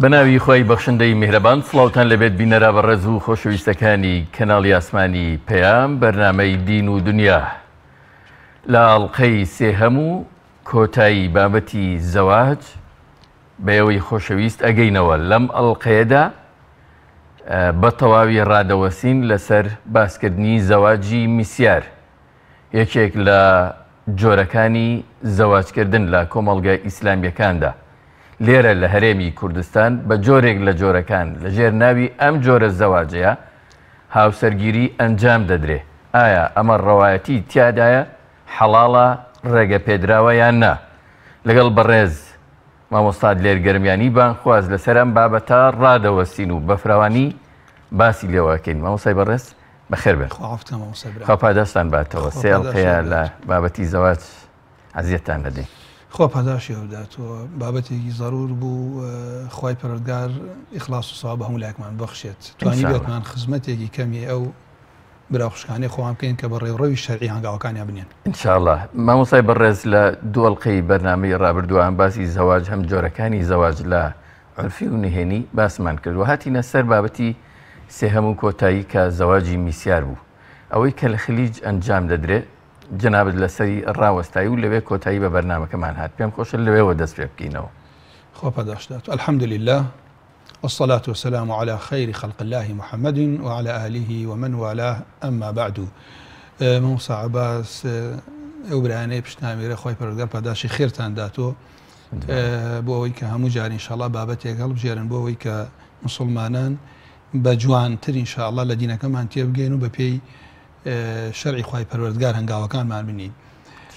بەناوی خۆی بەخشندەی میهرەبان سڵاوتان لەبێت بینەرا بە ڕێز و خۆشەویستەکانی کەناڵی ئاسمانی پەیام بەرنمەی دین و دنیا. لە ئاڵلقەی سێ هەموو کۆتایی بابەتی زەواج بەیەوەی خۆشەویست ئەگەینەوە. لەم ئەڵلقەیەدا بە تەواوی ڕادەوەسین لەسەر باسکردنی زەواجی میسیار. یەکێک لە جۆرەکانی زەواجکردن لە کۆمەڵگە ئیسلامیەکاندا. لێرە لە هەرێمی کوردستان بە جۆرێک لە جۆرەکان. لە ژێر ناوی ئەم جۆرە زەواجەیە هاوسەرگیری ئەنجام دەدرێ. ئایا ئەمە ڕەوایەتی تیادایە؟ حەڵاڵە ڕێگە پێدراوە یان نا؟ لەگەڵ بەڕێز مامۆستاد لێرگەرمیانی بان خواز لەسەر ئەم بابەتە ڕادەوەستین و بەفراوانی باسی لێوەکەین مامۆسای بەڕێز بەخێر بێت خاپادەستان باتەوە. سێڵقەیە لە بابەتی زەواج عزیەتان دەدەین. خۆ پاداشی هەوداتەوە بابەتێکی زەرور بوو خی پەرگار ئیخلاص و سا بە هەموو لایکمان بەخشێت. توانی بێتمان خزمەتێکی کەمی ئەو براخشکانی خۆم بکەین کە بە ڕێڕەوی شەرعی هەنگاوەکانیان بنێن. انشاءله مامۆسای بەڕێز لە دووەڵلقەی بەرنمەی ڕابردووان باسی زەواج هەم جۆرەکانی زەواج لە عرفی و نهێنی باسمان کردو هاتیە سەر بابەتی سێ هەموو کۆتایی کە زەواجی میسیار بوو. ئەوەی کە لە خلیج ئەنجام دەدرێت جنابت لەسەری ڕاوەستایی و لەوێ کۆتایی بە بەرنمەکەمان هات پێم خۆشە لەوێەوە دەست پێ بکەینەوە خۆ پەداشتات الحمد لله والصلاة والسلام على خير خلق الله محمد وعلى آله ومن والاه. أما بعد موسى عباس ئەو برانەی پشتنامێرە خۆی پەرگەر پاداشی خێرتان داتۆ بۆ ئەوەی کە هەموو جار انشاءڵە بابەتێک هەڵبژێرن بۆ ئەوەی کە مسلمانان بە جوانتر انشاءڵە لە دینەکەمان تێبگەین و بە پێی شەرعی خی پەروەردگار هەنگاوەکانمان بینین.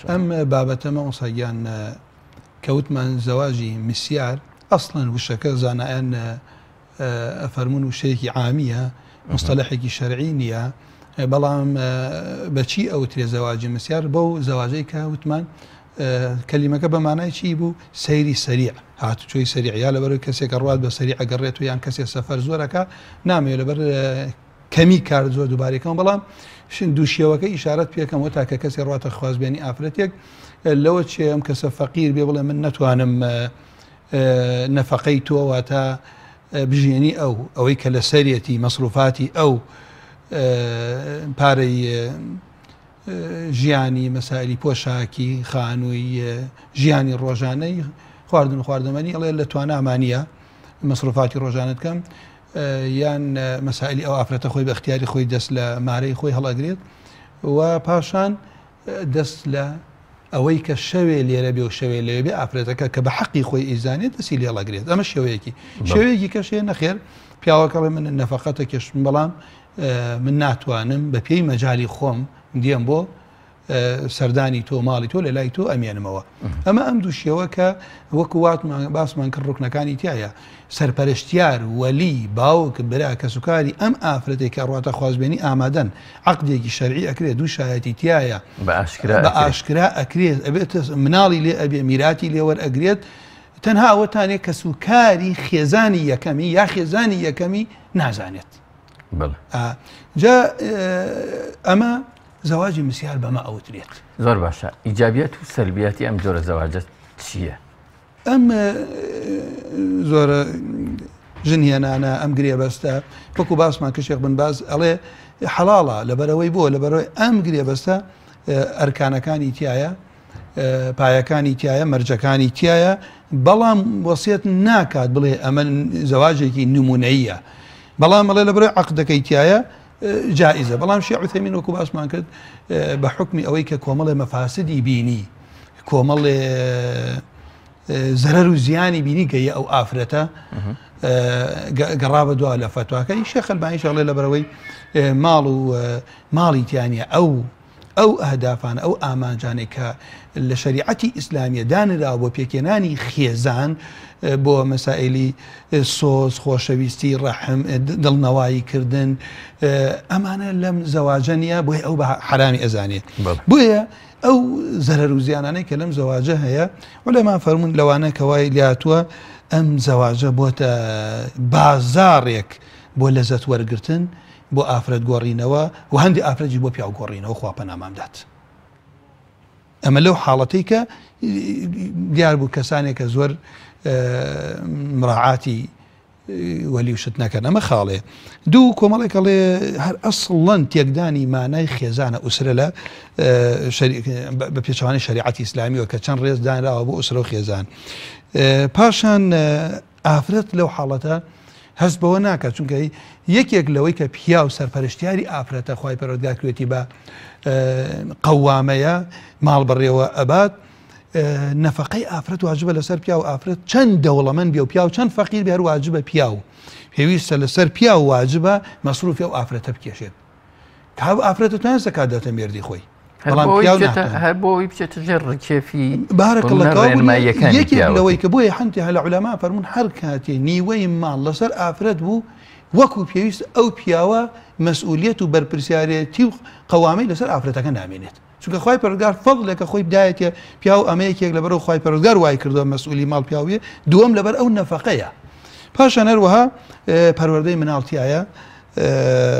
ئەم بابەتەمە ئۆساگیان کەوتمان زەواژی میسیار ئەسڵەن وشەکە زانایان ئەفەرمونون وشەیەکی عامیە مستەلحێکی شەرعی نییە. بەڵام بەچی ئەو ترێ زەواجی مسیار بەو زەواژەی کە وتمان کەلیمەکە بەمانای چی بوو؟ سەیری سەریع. هاتوچۆی سەریع. یا لەبەر کەسێک ڕات بە سەری ئەگەڕێت و یان کەسێک سەفەر زۆرەکە نامێت لەبەر کەمی کار زۆر دووبارێکەوە بەڵام شن دووشیەوەکە ئیشارەت پێکەمەوە تاکە کەسی ڕاتە خوازبێنی ئافرەتێک. لەوە چێ ئەم کەسە فەقیر بێ بڵێ من نتوانم نەفقەی تۆوە تا بژێنی ئەو. ئەوەی کە لە سەرەتی مەصروفاتی ئەو پارەی ژیانی مەسایلی پۆشاکی خانووی ژیانی ڕۆژانەی خواردن خواردەمەنی ئەڵێ لە توانامانە مەصروفاتی ڕۆژانت کەم. یان مەسائلی ئەو ئافرەتە خۆی بە اختیاری خۆی دەست لە مارەی خۆی هەڵاگرێت و پاشان دەست لە ئەوەی کە شەوێ لێرە بێ و شەوێ لێ بێ ئافرەتەکە کە بە حەقی خۆی ئیزانێت دەسی لێڵەگرێت ئەمە شێوەیەکی شێوەیەکی کەشێ نەخێر. پیاوەکەڵێ من نەفقەتە کەشم بەڵام من ناتوانم بە پێی مەجای خۆم دیێم بۆ سەردانی تۆ ماڵی تۆ لە لای تۆ ئەمێنمەوە. ئەمە ئەم دووشیەوە کە وەکو واتمان باسمان کرد ڕوکنەکانی تایە. سەرپەرشتیار وەلی باوک برا کە سوکاری ئەم ئافرەتێک کە ڕاتە خوازبێنی ئامادەن. عقدێکی شەرعی ئەکرێت دوو شایەتی تایە. بە ئاشکرا ئەکرێت. ئەبێت مناڵی لێ ئەبێ میراتی لێوەر ئەگرێت تەنها ئەوەتانێک کە سوکاری خێزانی یەکەمی یا خێزانی یەکەمی نازانێت. جا ئەمە زەواجی مسیار بەمە ئەوترێت. زۆر باشە. ئیجابیت و سەلبیاتی ئەم جۆرە زەواجت چییە؟ ئەم زۆرە ژنیەنانە ئەم گرێ بەستە وەکو باسمان کشێک بن باز ئەڵێ حەڵاڵە لەبەرەوەی بۆ لەبەرەوەی ئەم گرێ بەستە ئەرکانەکانی تایە پایەکانی تایە مەرجەکانی تایە بەڵام وەسیێت ناکات بڵێ ئەمە زەواجێکی نمونەیە بەڵام ئەڵێ لە بەرەوەی عقدەکەی تایە جائزە بەڵام شیعوتەمین وەکو باسمان کرد بە حکمی ئەوەی کە کۆمەڵێ مەفاسدی بینی کۆمەڵێ زەرەر و زیانی بینی گەیە ئەو ئافرەتە گەڕابە دوا لە فتوواکەی شەخەلبانیشەڵێ لە بەرەوەی ماڵ و ماڵی تیانە ئەو ئەو ئەهدافان ئەو ئامانجانێک کە لە شریعەتی ئیسلامیە دانرا بۆ پێکێنانی خێزان بۆ مەسائلی سۆز خۆشەویستی ڕەحم دڵنەوایی کردن ئەمانە لەم زەواجەنە بۆی ئەو بە حرامی ئەزانێت. بۆیە ئەو زەرەر و زیانانەی کە لەم زەواجە هەیە و لەمان فەرمونون لەوانە کەوای لاتووە ئەم زەواجە بۆتە بازارێک بۆ لەزەت وەرگتن بۆ ئافرەت گۆڕینەوە و هەندی ئافرەتی بۆ پیا گۆڕینەوە خواپە نامامدات. ئەمە لەو حاڵەتی کە دیار بوو کەسانێکە زۆر مراعاتی وەلی وشت نەکەن. ئەمە خاڵێ. دوو کۆمەڵێکڵێ هەر ئەسڵەن تێکدانی مانای خێزانە ئوسرە لە بە پێچوانی شریعەتی ئیسلامیەوە کە چەند ڕێز دانراوە بۆ ئوسرە و خێزان. پاشان ئافرەت لەو حاڵەتە هەست بەوە ناکات چونکە یەکێک لەوەی کە پیا و سەرپەرشتیاری ئافرەتە خی پەرۆگاکوێتی بە قەوامەیە ماڵ بڕێەوە ئەبات نەفقەی ئافرەت واجبە لەسەر پیا و ئافرەت. چەند دەوڵەمەند بێ و پیا و چەند فەقیر بێر واجبە پیا و. پێویستە لەسەر پیا و واجبە مەسروفی و ئافرەتە بکێشێت. تا ئافرەت توان سەکات دەتە مێردی خۆی؟ هەر بۆی بچێتە ژێر ڕکێفی بارەکەڵەکەیەکی لەوەی کە بۆیە هەندی هە لە علەما فەرمونون هەر کاتێ نیوەی ماڵ لەسەر ئافرەت بوو وەکو پێویست ئەو پیاوە مەسئولیت و بەرپرسیارەتی و قەوامی لەسەر ئافرەتەکە نامێنێت. چونکە خی پەرگار فەڵێکە خۆی بدایەتە پیا و ئەمەیەکێک لەبەر و خی پەرگار وای کردو مەسئولی ماڵ پیاویە دووەم لەبەر ئەو نەفقەیە پاشان هەروەها پەروەردەی مناڵتیایە.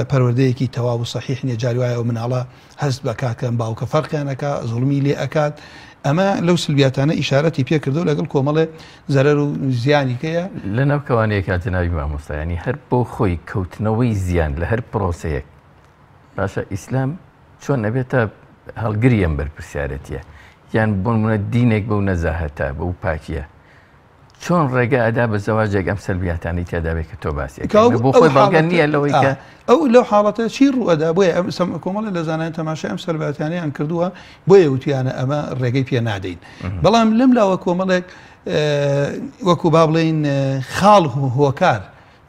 پەروەردەیەکی تەواو و صحیح نیە جاریواایە و مناڵە هەست بە کاکەم باوکە فەرقیانەکە زڵمی لێ ئەکات. ئەمە لەو سلویاتانە ئیشارەتی پێکردو لەگەڵ کۆمەڵێ زەرەر و زیانیکەیە لە ناوکەوانەیە کاتی ناوی مامۆستایانی هەر بۆ خۆی کەوتنەوەی زیان لە هەر پرۆسەیەک. باشە ئیسلام چۆن نەبێتە هەڵگریم بەرپرسیارەتیە. یان بۆنمونە دینێک بەو نەزاهەتە بە و پاکیە. چۆن ڕێگە ئەدا بە زەواجێک ئەم سەلبیاتانی تیاداوێت کە تۆ باسی بۆ خۆی بەڵگە نییە لەوەی کە ئەو لەو حاڵەتە چی ڕوەدا بۆیە ئەم کۆمەڵە لە زانان تەماشای ئەم سەرباتیانیان کردووە بۆیە وتیانە ئەمە ڕێگەی پێ نادەین. بەڵام لەم لاوە کۆمەڵێک وەکو با بڵین خاڵ هۆکار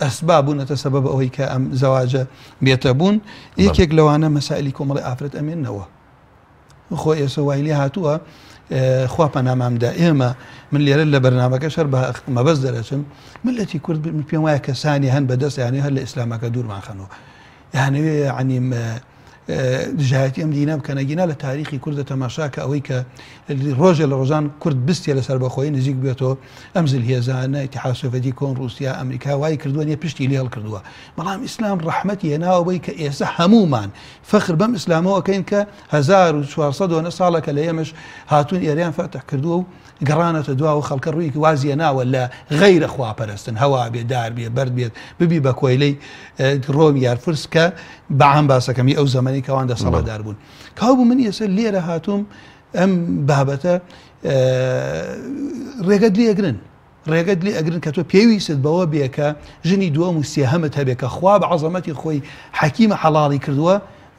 ئەسبا بوونەتە سەبەب ئەوەی کە ئەم زەواجە بێتە بوون. یەکێک لەوانە مەسائلی کۆمەڵی ئافرەت ئەمێنەوە خۆ ئێسە وایلی هاتووە خوا پەنامامدا ئێمە من لێرە لە بەرنمەکە شەر بە مەبەست دەرەچم. ملەتی کورد پێم وایە کەسانی هەن بەدەست یانی هەر لە ئیسلامەکە دوورمان خەنەوە یانوێ عنیم دژایەتی ئەم دینە بکەنەگینا لە تاریخی کوردە تەماشاکە ئەوەی ڕۆژە لە ڕۆژان کورد بستێ لەسەر بەخۆی نزیک بێتەوە ئەم زل هێزانە تحاسوفەتی کۆن رووسیا ئەمریکا وای کردووە نیە پشتی لێ هەڵکردووە بەڵام ئیسلام ڕحمەتی هێناوەی کە ئێستا هەمومان فخر بەم ئیسلامەوەکەین کە 1940 ساڵەکە لە ئێمەش هاتوون ئێریان فەتح کردووە و گەڕانەتە دوا و خەڵکە ڕوویکی وازیە ناوە لە غیرە خواپەرستن. هەوا بێ دار بێ بەر بێت ببی بە کۆیلەی ڕۆمی یارفرس کە بەعام باسەکەمی ئەو زمانی کەوان دەسەڵەدار بوون. کاو بوو من ئێستا لێرە هاتووم ئەم بابەتە ڕێگەت لێگرن ڕێگەت لێ ئەگرن کە تۆ پێویست بەوە بێکە ژنی دووەم و سێهەمت هەبێکە خوا بە عزەمەتی خۆی حەکیمە حەڵاڵی کردووە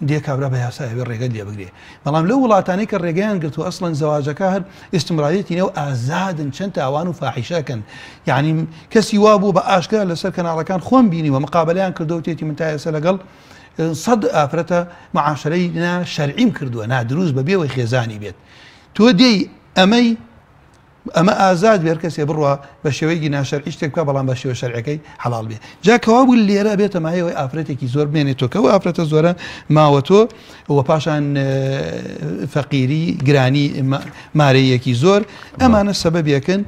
دێ کابرا بە یاساوی ڕێگە لێ بگرێ بەڵام لەو وڵاتانی کە ڕێگەیان گرتو ئەسڵەن زەواجەکە هەر ئستمرایەتی نێو ئازادن چەند تاوان و فاحیشەکەن یعنی کەسی وا بوو بە ئاشکرا لەسەر کەناڵەکان خۆم بینیوە مقابلیان کردو تێتی من تایەسە لەگەڵ سەد ئافرەتە معاشرەی نا شەرعیم کردووە نا دروست بە بێەوەی خێزانی بێت تۆ دێی ئەمەی ئەمە ئازاد بێر کەسێ بڕوە بە شێوەیەکی ناشەرعی شتێک بکە بەڵام بە شێوە شەرعەکەی حڵال بێ جاکەوا بوو لێرە بێتە مایەوەی ئافرەتێکی زۆر بێنێتەوەکەەوە ئافرەتە زۆرە ماوەتۆ وە پاشان فەقیری گرانی مارەیەکی زۆر ئەمانە سەبەبیەکەن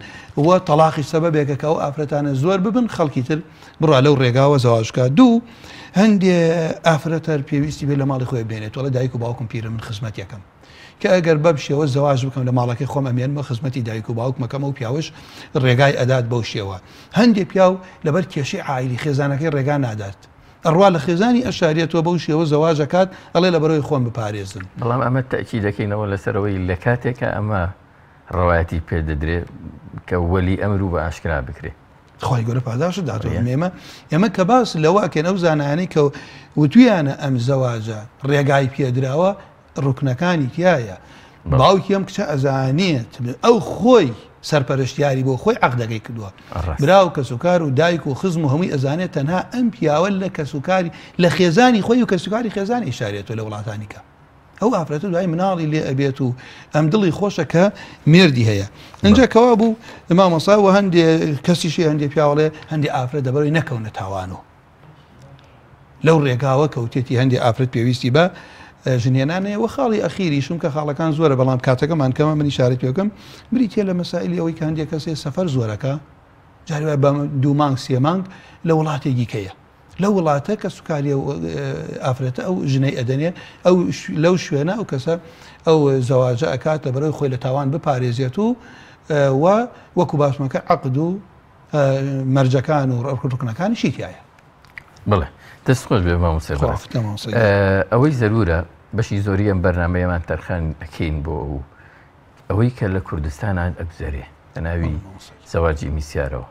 وە تەلاقی سەبەبێکە کە ئەو ئافرەتانە زۆر ببن خەڵکی تر بڕوا لەو ڕێگاوە زەواژکە دوو هەندێ ئافرەتەر پێویستی بێ لە ماڵی خۆی بێنێت وڵە دایک و باوکم پیرە من خزمەتەکەم کە ئەگەر بەم شێوە زەواژ بکەم لە ماڵەکەی خۆم ئەمێنمە خزمەتی دایک و باوکمەکەم و پیاوش ڕێگای ئەدات بەو شێوە. هەندێک پیا و لەبەر کێشی عیلی خێزانەکەی ڕێگا نادات. ئەڕوا لە خێزانی ئەشارێتەوە بەو شێوە زەواژەکات ئەڵێ لە بەرەوەی خۆم بپارێزن. بەڵام ئەمە تاکی دەکەینەوە لەسەرەوەی لە کاتێکە ئەمە ڕواەتی پێدەدرێت کە وەلی ئەمر و بە ئاشکرا بکرێت خی گەورە پاداش داتەوە ئێمە ئێمە کە باس لەواکەن ئەو زانانی کە وتویانە ئەم زەواجە ڕێگای پێدراوە ڕوکنەکانی تایە باوکی ئەم کچە ئەزانێت ئەو خۆی سەرپەرشتیاری بۆ خۆی عقدەکەی کردووە. براو کە سوکار و دایک و خزم و هەمووی ئەزانێت تەنها ئەم پیاوە لە کە سوکاری لە خێزانی خۆی و کە سوکاری خێزانی شارێتەوە لە وڵاتانیکە. ئەو ئافرەت و دوای مناڵی لێ ئەبێت و ئەم دڵی خۆشە کە مردی هەیە ئەجا کەوا بوو مامەسا و هەندێ کەسیشی هەندێک پیاوەڵێ هەندی ئافرەت دەبەرەوەی نەکەونە تاوانەوە لەو ڕێگاوە کەوتێتی هەندی ئافرەت پێویستی بە ژنێنانەیەوە خاڵی ئەخیری شوم کە خاڵەکان زۆرە بەڵام کاتەکەمان کەمە منی شارێت پێکەم. بریتە لە مەسائلی ئەوەی کاندێک کەسێ سەفەر زۆرەکە جارێ بە دوو مانگ سێ مانگ لە وڵاتێکی کەیە. لە وڵاتە کە سوکاری ئافرەتە ئەو ژنەی ئەدەنێ ئەو لەو شوێنە ئەو کەسە ئەو زەواجە ئەکات لە بەرەوەی خۆی لە تاوان بپارێزێت و و وەکو باشمەکە عقد و مەرجەکان و ڕکوونەکانی شیتیایە بڵێ دەستخۆش بێ مامۆسێ ئەوەی زەرورە بەشی زۆری ئەم بەرنمەیەمان تەرخان ئەکەین بۆ و ئەوەی کە لە کوردستانان ئەگزەرێ لە ناوی زەواجی میسیارەوە.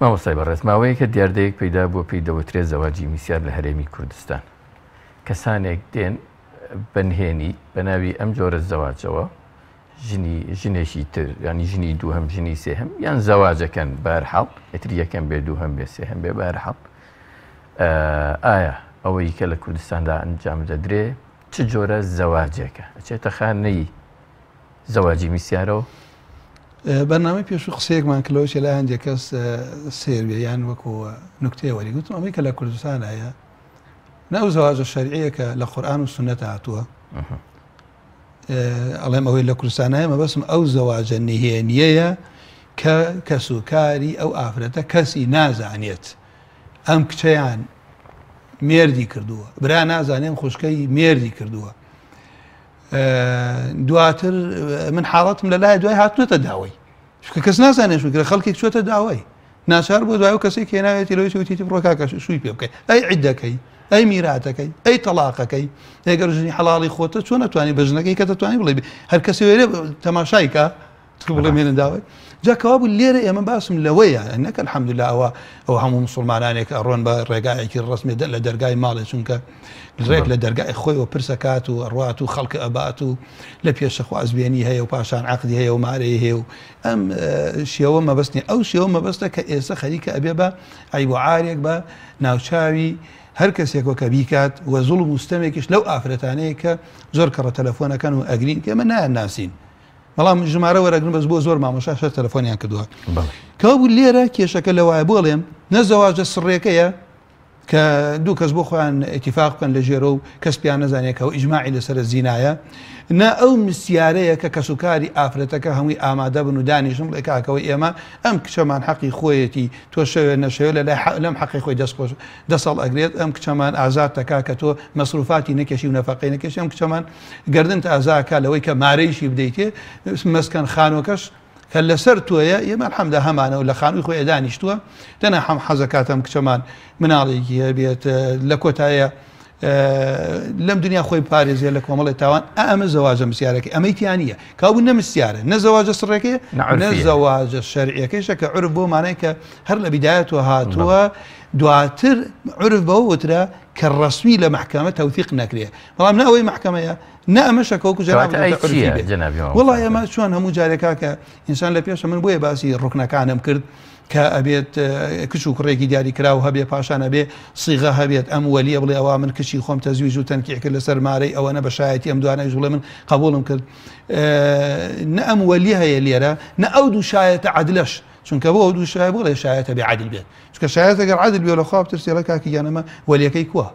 مامۆسای بەڕێز ماوەیە کە دیاردەیەک پیدا بۆ پێی دەوترێ زەواجی میسیار لە هەرێمی کوردستان. کەسانێک دێن بەنهێنی بە ناوی ئەم جۆرە زەواجەوە ژنێکی تر ینی ژنی دوو هەم ژنی سێ هەم یان زەواجەکەن بەرحەڵ ئەتر یەکەم بێ دوو هەم بێ سێ هەم بێ بەرحەڵ. ئایا ئەوەی کە لە کوردستاندا ئەنجام دەدرێ چ جۆرە زەواجێکە؟ ئەچێتە خانەی زەواجی میسیارەوە؟ بەنامە پێش و قسەیەکمان کلەوەی لە هەندێک کەس سێوێ یان وەکو نکتێ وەریگوتم ئەمەی کە لە کوردستان هەیە. ناو زەواجە شەرعەیەکە لە قورآان و سنەت هاتووە. ئەڵێم ئەوەی لە کوردستانایە مەبەسم ئەو زەواجە نهێنیەیە کە کەسوکاری ئەو ئافرەتە کەسی نازانێت. ئەم کچەیان مێردی کردووە. برا نازانێن خوشکەی مێردی کردووە. دواتر من حاڵەتم لە لای دوای هاتوێتە داوای. شکە کەس نازانێت شکرە خەڵکی چۆتە داوای. ناچار بۆ دوای کەسی کێناوێتی لەوی وتی ڕۆکاکە شووی پێ بکەیت ئەی عیدەکەی ئەی میراتەکەی ئەی تەلاقەکەی ئەگەر ژنی حڵی خۆتە چۆن نتوانانی بەژنەکەی کە دەتوانانی بڵێ. هەر کەسی وێرە تەماشایکە بڵێ مێنە داوای. جاکەوا بوو لێرە ئێمە باسم لەوەیە. نەکە الحەمدلاوە ئەو هەموو مسلمانانێک ئەڕۆن بە ڕێگایەکی ڕستمی لە دەرگای ماڵێ. چونکە ڕێک لە دەرگای خۆی و پرسەکات و ڕات و خەڵکە ئەبات و لە پێشەخوازبیێنی هەیە و پاشان عقدی هەیە و مارەیە هەیە و ئەم شێوە مەبستنی ئەو شێوە مەبەستە کە ئێستا خەریکە ئەبێ بە ئایبعاارێک بە ناوچاوی هەر کەسێک وەکە بیکات وە زوڵ مستەمێکیش لەو ئافرەتانەیە کە زۆر کەڕە تەلەفۆنەکەن و ئەگرین کە ئمە نایان ناسین. بەڵام ژمارە وەرەگرن بەس بۆ زۆر مامۆشاشە تەلەفۆنیان کردووە. کەوا بوو لێرە کێشەکە لەوایە بۆڵێم نەزەواجە سڕێکەیە کە دوو کەس بۆ خۆیان ئەتیفاق بکەن لە ژێرە و کەس پیان نزانێکەوە ئیجمماعی لەسەر زینایە. نا ئەو مسیارەیە کە کەسوکاری ئافرەتەکە هەمووی ئامادە بن و دانیشم لە کاکەوە ئێمە ئەم کچەمان حەقی خۆیەتی تۆ شەوێ نەشەوە لە لەم حەقی خۆی دەستخۆش دە ساڵ ئەگرێت ئەم کچەمان ئازاد تەکا کە تۆ مەسروفاتی نەکەشی و نەفقی نەکەشی ئەم کچەمان گردن ئازاکە لەوەی کە مارەیشی بدەیتێ مەسکەن خانۆکەش کە لەسەر توۆیە ئێمە حەمدا هەمانە و لە خانووی خۆی دانیشتووە دەنا هەم حەزەکاتم کچەمان مناڵێکی هەبێت لە کۆتایە لەم دنیا خۆی پارێزیە لە کۆمەڵی تاوان. ئەمە زەواجە مسیارەکە ئەمەیتیانە کابوو نەمسیارە نەزەواجە سڕێکی نەزەواجە شەرعەکەیشە کە عرف بۆ مانای کە هەر لە بیدایەتەوە هاتووە دواتر عرف بەوە وترا کە ڕسمی لە محکمە تەوتیق نەکرێ. بەڵام نەوەی محکمەیە نە ئەمە شەکەوکو وڵی ئەمە چۆن هەموو جارێکا کە ئینسان لە پێشە من بۆیە باسی ڕوکنەکانم کرد کە ئەبێت کچ و کوڕێکی دیاری کراو هەبێ پاشانە بێ سیغە هەبێت ئەم وەلیە بڵێ ئەوە من کچی خۆم تەزویز و تەنکیکرد لەسەر مارەی ئەوە نە بەشایەتی ئەم دوانە ژڵێ من قبولم کرد. نە ئەم وەلی هەیە لێرە نە ئەو دوو شایەتە عادلش چونکە بۆ دوو شای بۆ لە شایەتە بێ عادل بێت. چکە شایەت ئەگەر عادل بێ لە خواب ترسێڵە کاکی یانەمە وەلیەکەی کووە.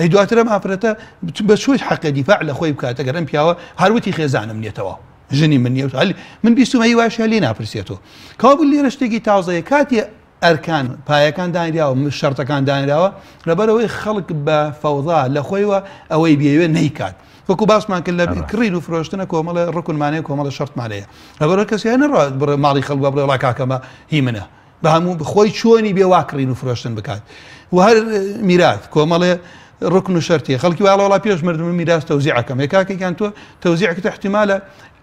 ئەی دواترە ئافرەتە بە چۆی حەقە دیفاع لە خۆی بکاتە گەرم پیاوە هەروتی خێزانم نیێتەوە ژنی من هەلی من بیستمەی واشە لێ ناپرسێتەوە. کابل لێرە شتێکی تازەیە. کاتی ئەرکان پایەکان دانراوە شەرتەکان دانراوە لەبەرەوەی خەڵک بە فەوضا لە خۆیوە ئەوەی بێوێ نەیکات. وەکو باسمان کرد لە کڕین و فرۆشتنە کۆمەڵە ڕکوونمانەیە کۆمەڵە شەرتمانەیە لەبەرە کەسیان نڕات بڕ ماڵی خەڵ بە بڵێ ڕاکاکەمە هی منە. بە هەموو بخۆی چۆنی بێ واکڕین و فرۆشتن بکات. و هەر میرات کۆمەڵێ ڕکن و شەرتی خەڵکی واڵڵا پێش مردم میراس تەوزیعەکەم. ێکاکەیان تۆ تەوزیعکە احتیمالە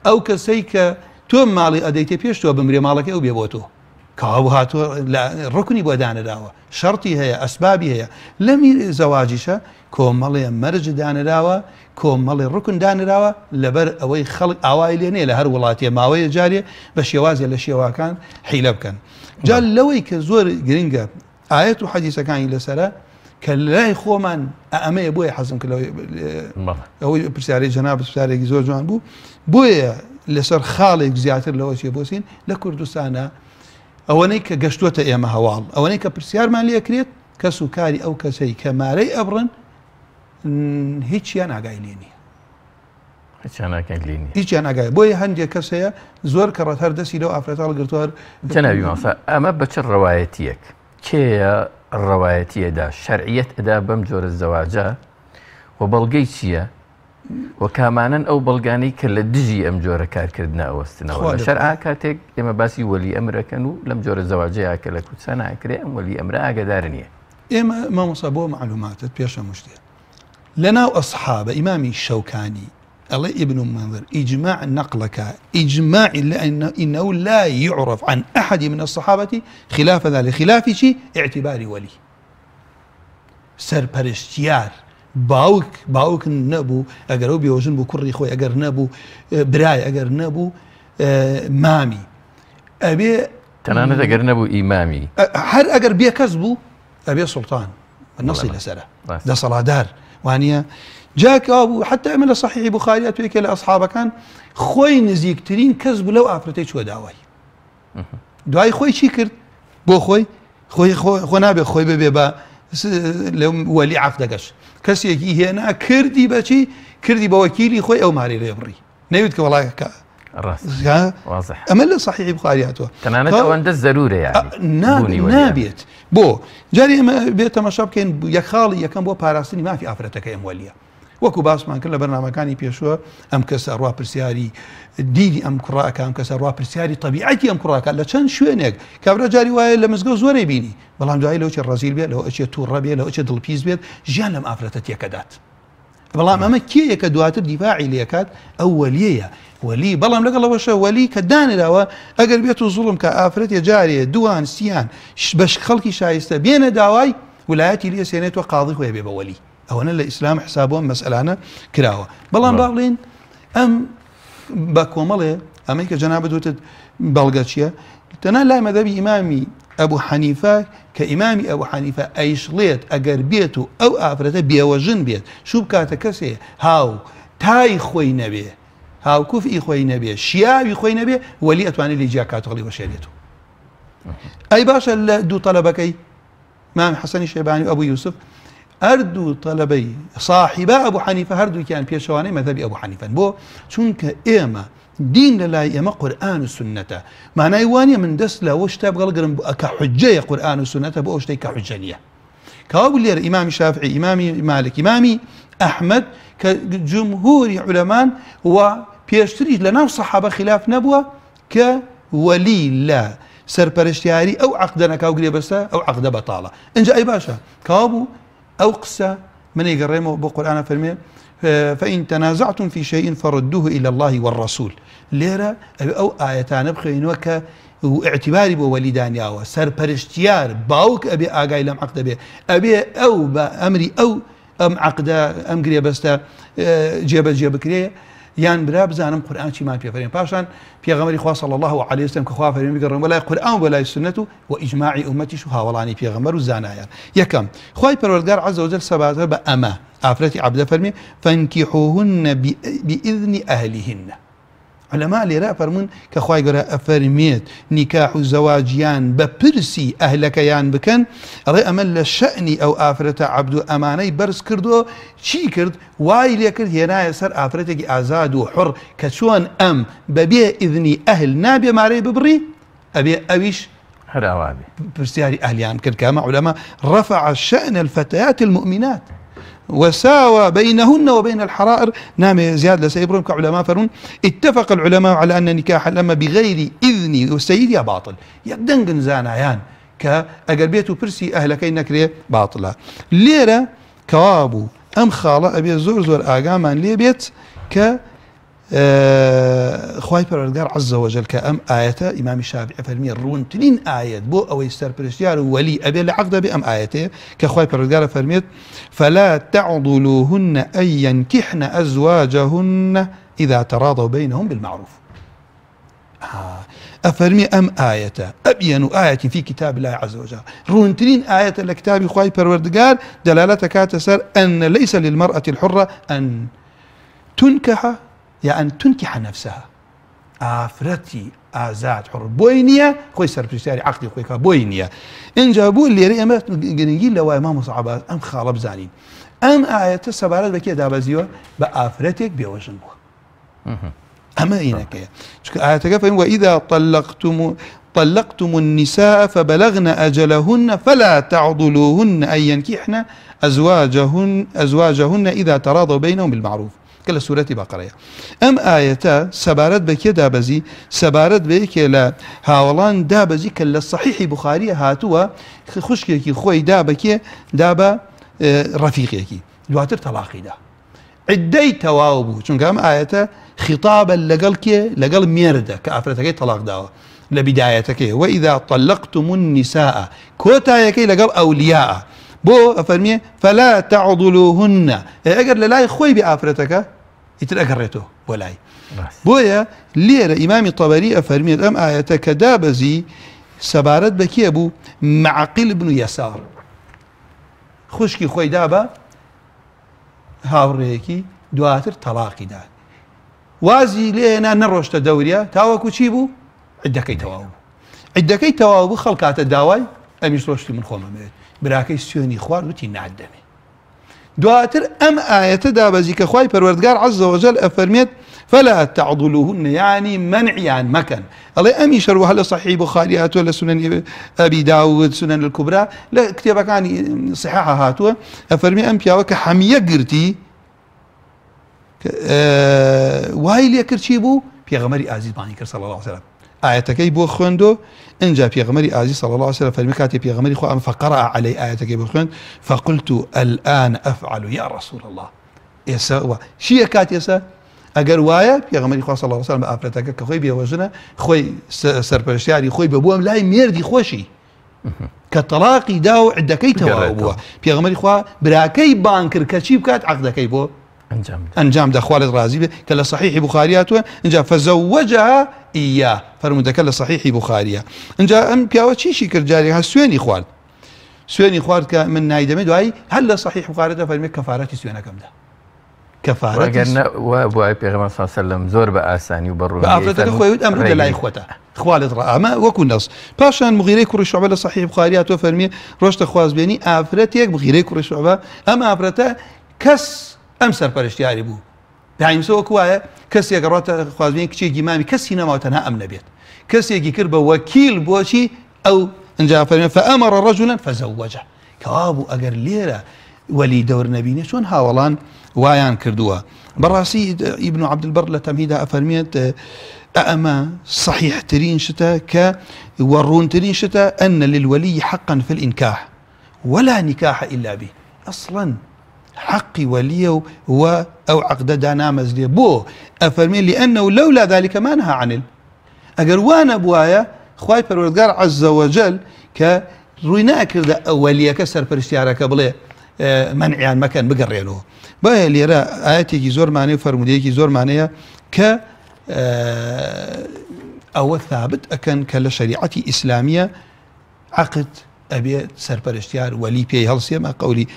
ئەو کەسەی کە تۆ ماڵی ئەدەیتێ پێش تۆ بمرێ ماڵەکە ئەو بێ بۆ تۆ. کاو هاتووە ڕکنی بۆ دانراوە. شەرتی هەیە ئەسبابی هەیە. لە میری زەواجیشە کۆمەڵێ مەرج دانراوە کۆمەڵی ڕکن دانراوە. لەبەر ئەوەی خەڵک ئاوای لێنێ لە هەر وڵاتیە ماوەیە جارێ بە شێوازە لە شێواکان حیلە بکەن. جا لەوەی کە زۆر گرنگە ئاەت و حەدیسەکانی لەسرە کە لای خۆمان ئەمەیە بۆیە حەزم کە ئەوەی پرسیارەی جەنا پرسیارێکی زۆر جوان بوو بۆیە لەسەر خاڵێک زیاتر لەوە چێ بۆسین لە کوردستانە ئەوەنەی کە گەشتوتە ئێمە هەواڵ ئەوەنەی کە پرسیارمان لێکرێت کەس و کاری ئەو کەسەی کە مارەی ئەبڕن هیچیان ئاگای لێ نیە هیچیان ئاگای بۆیە هەندێک کەس هەیە زۆر کەڕەت هەر دەستی لەو ئافرەتال گرتووار جەناوی ماسا ئەمە بە چ ڕەوایەتیەک کێە ڕەوایەتیەدا. شەرعیت ئەدا بەم جۆرە زەواجە و بەڵگەی چییە؟ و کامانن ئەو بەڵگانی کە لە دژی ئەم جۆرە کارکردنا ئەوەستنەوە. شەرعا کاتێک ئێمە باسی وەلی ئەمرەکەن و لەم جۆرە زەواجەیە کە لە کوچە ناکرێ ئەم وەلی ئەمرە ئاگدار نییە. ئێمە مامۆسا بۆ معلوماتت پێشە مشتێ. لەناو ئەسحابە ئیمامی شەوکانی الله ابن منذر إجماع نقلك إجماع لأن إنه لا يعرف عن أحد من الصحابة خلاف ذلك خلاف شيء اعتبار ولي. سەرپەرشتیار باوک باوک نەبوو ئەگەر ئەو بێوژن بوو کوڕی خۆی ئەگەر نەبوو برای ئەگەر نەبوو مامی. ئەبێ تەنانەت ئەگەر نەبوو ئیمامی هەر ئەگەر بێ کەس بوو ئەبێ سڵتان نەسی لەسرە. دەسەڵادار وانە جاکا بوو حتا ئەمە لە صحیحی بخاریات توێکە لە ئەسحابەکان خۆی نزیکترین کەس بوو لەو ئافرەتەی چوە داوای دوای خۆی چی کرد بۆ خۆی خۆی خۆ- نابێت خۆی ببێ بە وەلی عاف دەگەش کەسێکی هێنا کردی بەچی کردی بە وەکیلی خۆی ئەو ماری لێبڕی نەویت کە وڵایەکە ئەمە لە صحیحی بخاریاتەوە تەنانەت تا- ئەوەندە زەرورە نابێت. بۆ جاری ئەمە بێت تەمەشا بکەین یەک خاڵی یەکەم بۆ پاراستنی مافی ئافرەتەکە ئەم وەلیە. وەکو باسمان کرد لە بەرنمەکانی پێشوە ئەم کەسە ڕوا پرسیاری دیدی ئەم کوڕاکە ئەم کەسە ڕوا پرسیاری طبیعەتی ئەم کوڕاکە لە چەند شوێنێک. کابرا جاری وایە لە مزگە زۆرەی بینی. بەڵام دوای لەوچ ڕزیل بێت لەو ئەچێت تووڕە بێت لەو ئەچێت دڵپیز بێت ژیان لەم ئافرەتە تێکەدات بەڵام ئەمە کێیەکە دواتر دیفاعی لێکات ئەو وەلیەیە. وەلی بەڵام لەگەڵەوەشە وەلی کە دانراوە ئەگەر بێت و زوڵم کە ئافرەت جارێ دوان سییان بەش خەڵکی شایستە بێنە داوای ولایەتی لێ سێنێتەوە قاضی خۆی بێ بە وەلی. ئەوەنە لە ئیسلام حسابۆم مەسئلانە کراوە بەڵام ڕا. باڵێن ئەم بە کۆمەڵێ ئەمەی کە جەنا بدوتت بەڵگە چییە تەنا لای مەدەبی ئیمامی ئەبوو حەنیفە کە ئیمامی ئەوە حەنیفە ئەیشڵێت ئەگەر بێت و ئەو ئافرەتە بێوەژن بێت شوو کاتە کەسێ هاو تای خۆی نەبێ هاوکوفی خۆی نەبێ شیاوی خۆی نەبێ وەلی ئەتوانێت لی جیا کاتۆڵی وەشێنێتەوە ئەی باشە لە دوو تەلەبەکەی مام حەسەنی شێبانی و ئەبوو یوسف هەردوو تەلەبەی صاحبە ئەبوو حەنیفە هەردووکیان پێشەوانەی مەذهبی ئەبوو حەنیفەن بۆ چونکە ئێمە دین لە لای ئێمە قورآن و سنەتە مانای وانە من دەست لە ئەوە شتا بگەڵگرم کە حجەیە قورآن و سنەتە بۆ ئەو شتەی کە شافعی ئیمامی مالک ئیمامی ئەحمد کە جمهوری علەمان و پێشتریش لە ناو سەحابە خلاف نەبووە کە وەلی لە سەرپەرشتیاری ئەو عقدەنەکە و گرێ بەستە ئەو عقدە بەتاڵە. اینجا ئەی باشە کەوا بوو ئەو قسە منی گەڕێمەوە بۆ قورآانە فەرمێ فإن تنازعتم في شيء فردوه إلى الله والرسول. لێرە ئەوێ ئەو ئاەتانە بخوێنەوە کە اعتباری بۆ وەلیدانیاوە سەرپەرشتیار باوک ئەبێ ئاگای لەم عقدە بێ ئەبێ ئەو بە ئەمری ئەو ئەم عقدە ئەم گرێ بەستە جێبەجێ بکرێ یان برا بزانم قورآن چیمان پێفرێن پاشان پێغەمەری خوا صلی الله عليه وسلم کە خوا فەرمی بگەڕن وەلای قورآن وەلای سنت و و ئیجماعی ئومەتیش و هاوڵانی پێغەمبەر و زانایان یەکەم خی پەروەردگار عز وجل سەباتە بە ئەمە ئافرەتی عبدە فەرمی فەنکیحوهن بإذن أهلهن علەما لێرە فەرمونون کە خی گەرە ئەفەرمێت نیکاح و زەواجیان بە پرسی ئەهلەکەیان بکەن ئەڵێ ئەمە لە شەعنی ئەو ئافرەتە عبد و ئەمانەی بەرز کردو چی کرد وای لێ کرد هێنایە سەر ئافرەتێکی ئازاد و حڕ کە چۆن ئەم بەبێ ئیدنی ئەهل نابێ مارەی ببڕی ئەبێ ئەویش هەراوابێ پرسیاری ئەهلیان کرد کەمە علەما رفع شأن الفتيات المؤمنات. وساوى بينهن وبين الحرائر. نام زياد لسيبرم كعلماء فرون. اتفق العلماء على أن نكاح الأمة بغير إذن السيد باطل. يقدن زانایان کە ئەگەر بێت و پرسی ئەهلەکەی نەکرێ باڵە لێرە کەوابوو ئەم خاڵە ئەبێ زۆر زۆر ئاگامان لێ بێت کە خی پەرگار عزەوەجل کە ئەم ئاەتە ئیمامی شابی ئەفەرمی ڕوونترین ئاەت بۆ ئەوەی سەرپرستیار و ئەبێ لە عقدا بێ ئەم ئاەتەیە کە خی پەرگارە فەرمێت فلا تعضلوهن أن ينكحن أزواجهن إذا تراضوا بينهم بالمعروف. ئەفەرمێ ئەم ئایەتە أبين آية في كتاب الله عز وجل. رونترين آية لكتاب خواي پروردگار دلالة كاتسر أن ليس للمرأة الحرة أن تنكح يا أن تنكح نفسها. ئافرەتی ئازاد حڕ بۆی نییە خۆی سەرپرسیاری عقلی خۆیکە بۆی نییە ئینجا بوو لێرە ئەمە گرنگی لە وای مام مسعبات ئەم خاڵە بزانین ئەم ئاەتە سەبارەت بەکێ دابەزیوە بە ئافرەتێک بێوەژن بووە ئەمە ئینەکەیە چکە ئاەتەکە فەین وإذا طلقتم طلقتم النساء فبلغن أجلهن فلا تعضلوهن أن ينكحن أزواجهن أزواجهن إذا تراضوا بينهم بالمعروف. کە لە سوورەتی بەقڕەیە ئەم ئاەتە سەبارەت بە کێ دابەزی؟ سەبارەت بە یەکێ لە هاوڵان دابەزی کە لە سەحیحی بخاریە هاتووە خوشکێکی خۆی دابکێ دابە ڕەفیقێکی دواتر تەلاقیدا عدەی تەواو بوو. چونکە ئەم ئاەتە خطابە لەگەڵ کێ؟ لەگەڵ مێردە کە ئافرەتەکەی تەلاق داوە. لە طلقتم النساء. کۆتایەکەی لەگەڵ ئەولیاء. بۆ ئەفەرمیێ فلا تعضلوهن. لە لای خۆی بێ ئافرەتەکە ئیتر ئەگەڕێتەوە بۆ لای. بۆیە لێرە ئیمامی تەبەری ئەفەرمێت ئەم ئاەتە کە دابەزی سەبارەت بە کێ بوو؟ معقیل بن و یەسار. خوشکی خۆی دابە هاوڕێیەکی دواتر تەلاقیدا وازی لێنا نەڕۆشتە دەورە تاوەکو چی بوو؟ عیدەکەی تەواو بوو. عیدەکەی تەواو بوو خەڵکاتە داوای ئەمیش ڕۆشتی من خۆمەمێت براکەی سوێنی خوارد وتی نادەمێ. دواتر ئەم ئاەتە دابەزی کە خی پەروەردگار عزەوەجل ئەفەرمێت فلا تعضلوهن یەعنی مەنعیان مەکەن. الله أمي شروها لصحيح بخاري هاتوا لسنن أبي داود سنن الكبرى لا كتابة كان صحيحة هاتوا أفرمي أم بياوك حمية قرتي أه وهي لي كرشي بو؟ بيغمري عزيز باني كر صلى الله عليه وسلم. ئاەتەکەی بۆ خوێندۆ اینجا پێغمەری ئازی صلى الله عليه وسلم کاتی پێغمەری خۆ ئەم فقرأ علي ئاەتەکەی بۆ خوێن فقلت الآن أفعل يا رسول الله. ئێسا شیە کات ئێسا ئەگەر وایە پێغمەری خوا صلى الله عليه وسلم ئافرەتەکە کە خۆی بێوەژنە خۆی سەرپەرشتیاری خۆی ببووم لای مێردی خۆشی کە تەلاقی دا و عدەکەی تەواو بووە پێغمەری خوا براکەی بان کرد کە چی بکات عقدەکەی بۆ ئەنجام دەخوالت ڕازی بێ کە لە صحیحی بخاریاتوە اینجا فەزەوەجا ئیا فرمودەکە لە صحیحی بخاریە اینجا ئەم پیاوە چیشی کرد جاری ها سوێنی خوارد سوێنی خوارد کە من نایدەمێ دوایی هەر لە صحیح بخارێتە فەرمێ کەفاەتی سوێنەکەمدا کەفاەگەر وای پێغمە ساسەلم زۆر بە ئاسانی و بەڕوو ئافرەتەکە خۆیوت ئەمر لە لای خۆتە خوالت ڕامە وەکو نەس پاشان مغیرەی کوڕشعبە لە صحیح بخاریات تۆ فەرمیێ ڕۆشتە خوازبێنی ئافرەتێک بغیرەی کوڕشعبە ئەم ئافرەتە کەس ئەم سەرپەرشتیاری بوو. داهیمسەوە وایە کەسێک ڕاتە خوازبێن کچێکی مامی کەسی نەماوتەنها ئەم نەبێت. کەسێکی کرد بە وەکیل بۆچی ئەو ئەجا فەرمێ فەئەمەڕە ڕەجولەن فەزەوەجە کەوا بوو ئەگەر لێرە وەلی دەور نەبینێ چۆن هاوڵان وایان کردووە. بەڕاستی ئیبن عبدبەر لە تەمهیدا ئەفەرمێت ئەمە صحیحترین شتە کە وەڕوونترین شتە أن للولي حقا في الإنكاح ولا نكاح إلا به. ئەسڵەن حەقی وەلیە هو ئەو عەقد دانامز لێ بۆ ئەفەرمێ لأنه لولا ذلك ما نهى عن ئەگەر وانە بواە خی پەروەردگار عز وجل کە ڕووی ناکردە ئەوەلیەکە سەرپەرشتیارەکە بڵێ منعیان مەکەن بگەڕێنەوە باە لێرە ئاەتێکی زۆرمانەی فرمودەیەکی زۆرمانەیە کە ئەوە ثابت ئەکەن کە لە شریعەتی ئیسلامیە عقد ئەبێت سەرپەرشتیار وەلی پێی هەڵسێمە قولی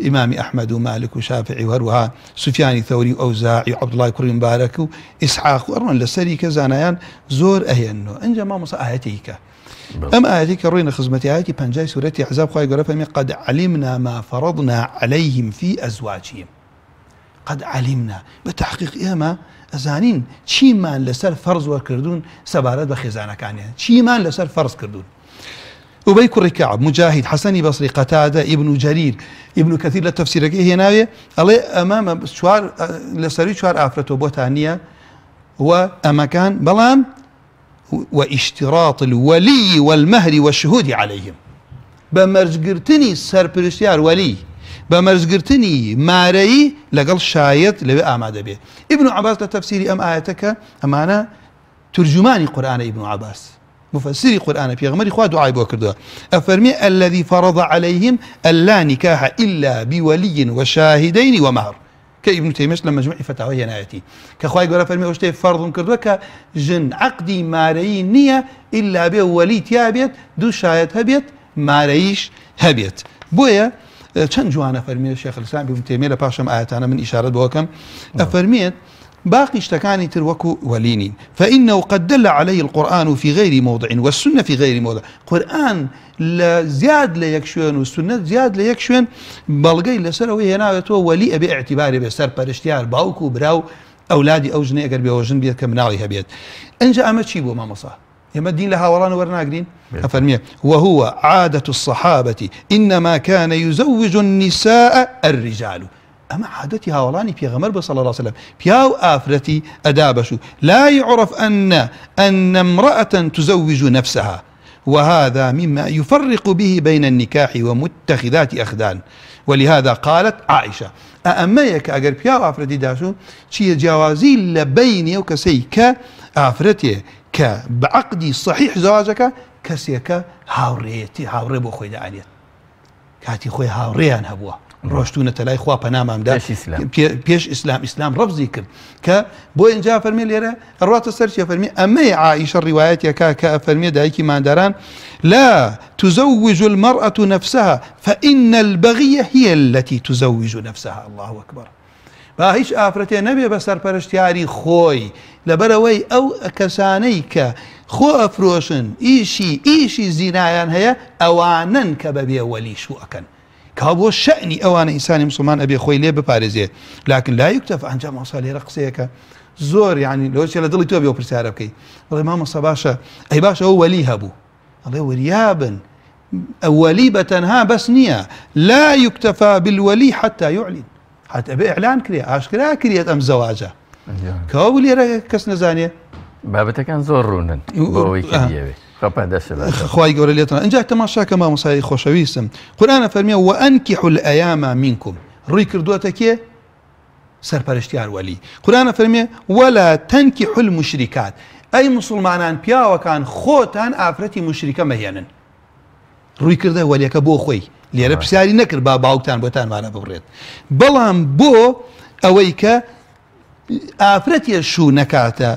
ئیمامی ئەحمد و مالک و شافعی هەروەها سوفیانی ثەوری و ئەوزاعی عبدڵای کوڕی مبارەک و ئیسحاق و ئەڕۆن لەسەری کە زانایان زۆر ئەهێنەوە ئەنج مامۆسا ئاەتێکە ئەم ئاەتی کە ڕووی خزمەتیایەتی پنجای سوورەتی حزاب خی گەرە فەرمی قد علمنا ما فرضنا عليهم في أزواجهم. قد علمنا. بتحقيق ئێمە ئەزانین چیمان لەسەر فەرز وەرکردوون سەبارەت بە خێزانەکانیان چیمان لەسەر فەرز کردوون وبي كري كعب مجاهد حسني بصري قتادة ابن جرير ابن كثير للتفسير هي ناوية الله أمام شوار لسري شوار أفرته بوتانية وأما كان بلام واشتراط الولي والمهر والشهود عليهم. بمرزقرتني سرپرستيار ولي بمرزقرتني ماري لقل شايت لبي آماده به ابن عباس لتفسير أم آياتك؟ أمانة ترجماني قرآن ابن عباس. مفسری قورآە پێغمەری خوا دوعای بۆ کردووە ئەفەرمی الذي فرض عليهم لا نكاح إلا بولي وشاهدين ومهر. کە ابن تيمية لە مجموع فتاوى هێنایەتی کە خوای گەورە فەرمیوشتی فەرز کردووە کە ژن عەقدی مارەی نییە ئیلا بە وەلی تیابێت دوو شاهد هەبێت مارەیش هەبێت. بۆیە چەند جوانە فەرمیێت شێخ لەسان بم تێمێ لە پاشم ئاەتانە من ئشارت بۆکەم ئەفەرمێت باقی شتەکانی تر وەکو وەلی نین. فإنه قد دل عليه القرآن في غير موضع والسنة في غير موضع. قرآن زياد ليكشون والسنة زياد ليكشون بلغي لسروي هنا ولي أبي اعتباري بسر برشتيار باوكو براو أولادي أو جني أقربي أو جن بيت كمناوي هبيت. إنجا أما تشيبو ما مصاه يما الدين لها وران ورناقرين أفرمية. وهو عادة الصحابة إنما كان يزوج النساء الرجال. ئەمە عادەتی هاوڵانی پێغەمەر بە صلى الله عليه وسلم پیا و ئافرەتی ئەدا بەشو لا يعرف أن أن امرأة تزوج نفسها وهذا مما يفرق به بين النكاح ومتخذات أخدان. ولهذا قالت عائشة ئەمەیەک ئەگەر پیا ئافرەتی داشو چیە جیاوازی لە بینی و کەسەی کە ئافرەتێ کە بەعقدی صحیح زواجەکە کەسێکە هاوڕێتی هاوڕێ بۆ خۆی هەبووە. ڕۆشتونەتە لای خوا پەنامامدا پێش ئیسلام ئیسلام ڕبزی کرد کە بۆ اینجا فەرمی لێرە ڕاتە سەرچە فەرمی ئەمەی عیشە ڕیواەتێکا کە فەرمیێ دایکی ماداران لا تزوج المرأة نفسها فإن البغية هي التي تزوج نفسها. الله أكبر. با هیچ ئافرەتێ نەبێ بە سەرپەرشتیاری خۆی. لەبەرەوەی ئەو کەسانەی کە خۆ ئەفرۆشن ئیشی ئیشی زینایان هەیە ئەوانن کە بەبێ وەلی شو ئەەکەن کا بۆ شەعنی ئەوانە ئینسانی مسلمان ئەبێ خۆی لێ بپارێزێ. لاکن لا یکتەف ئەنج ماسا لێرە قسەیەەکە زۆر ینی لەوچێ لە دڵی تۆ بێ پرسیارە بکەیت بڵێ مامەسە باشە ئەی باشە ئەو وەلی هەبوو. ئەڵێ وریابن. ئەوەلی بە تەنها بەس نییە. لا یکتەفا بالوەلی حتا يعلن حتى بە ئەعلان کرێ ئاشکرا کرێت ئەم زەواجە. کەوا لێرە کەس نەزانێ. بابەتەکان زۆر ڕوونن. بۆەوەی کردیەوێ خی گەورە لێتەوە ئەجا تەماشاکە مامۆسایی خۆشەویستم. قورآە فەرمیە و ئەنکی حل ئەیاما مینکم ڕووی کردووەتە کێ سەرپەرشتیار وەلی. قورآە فەرمیێ وەلا تەنکی حل مشریکات. ئەی مسلمانان پیاوەکان خۆتان ئافرەتی مشریکە مەهێنن. ڕووی کردە وەلیەکە بۆ خۆی. لێرە پرسیاری نەکرد با باوکتان بۆتانمانە بڕێت بەڵام بۆ ئەوەی کە ئافرەتە شوو نەکاتە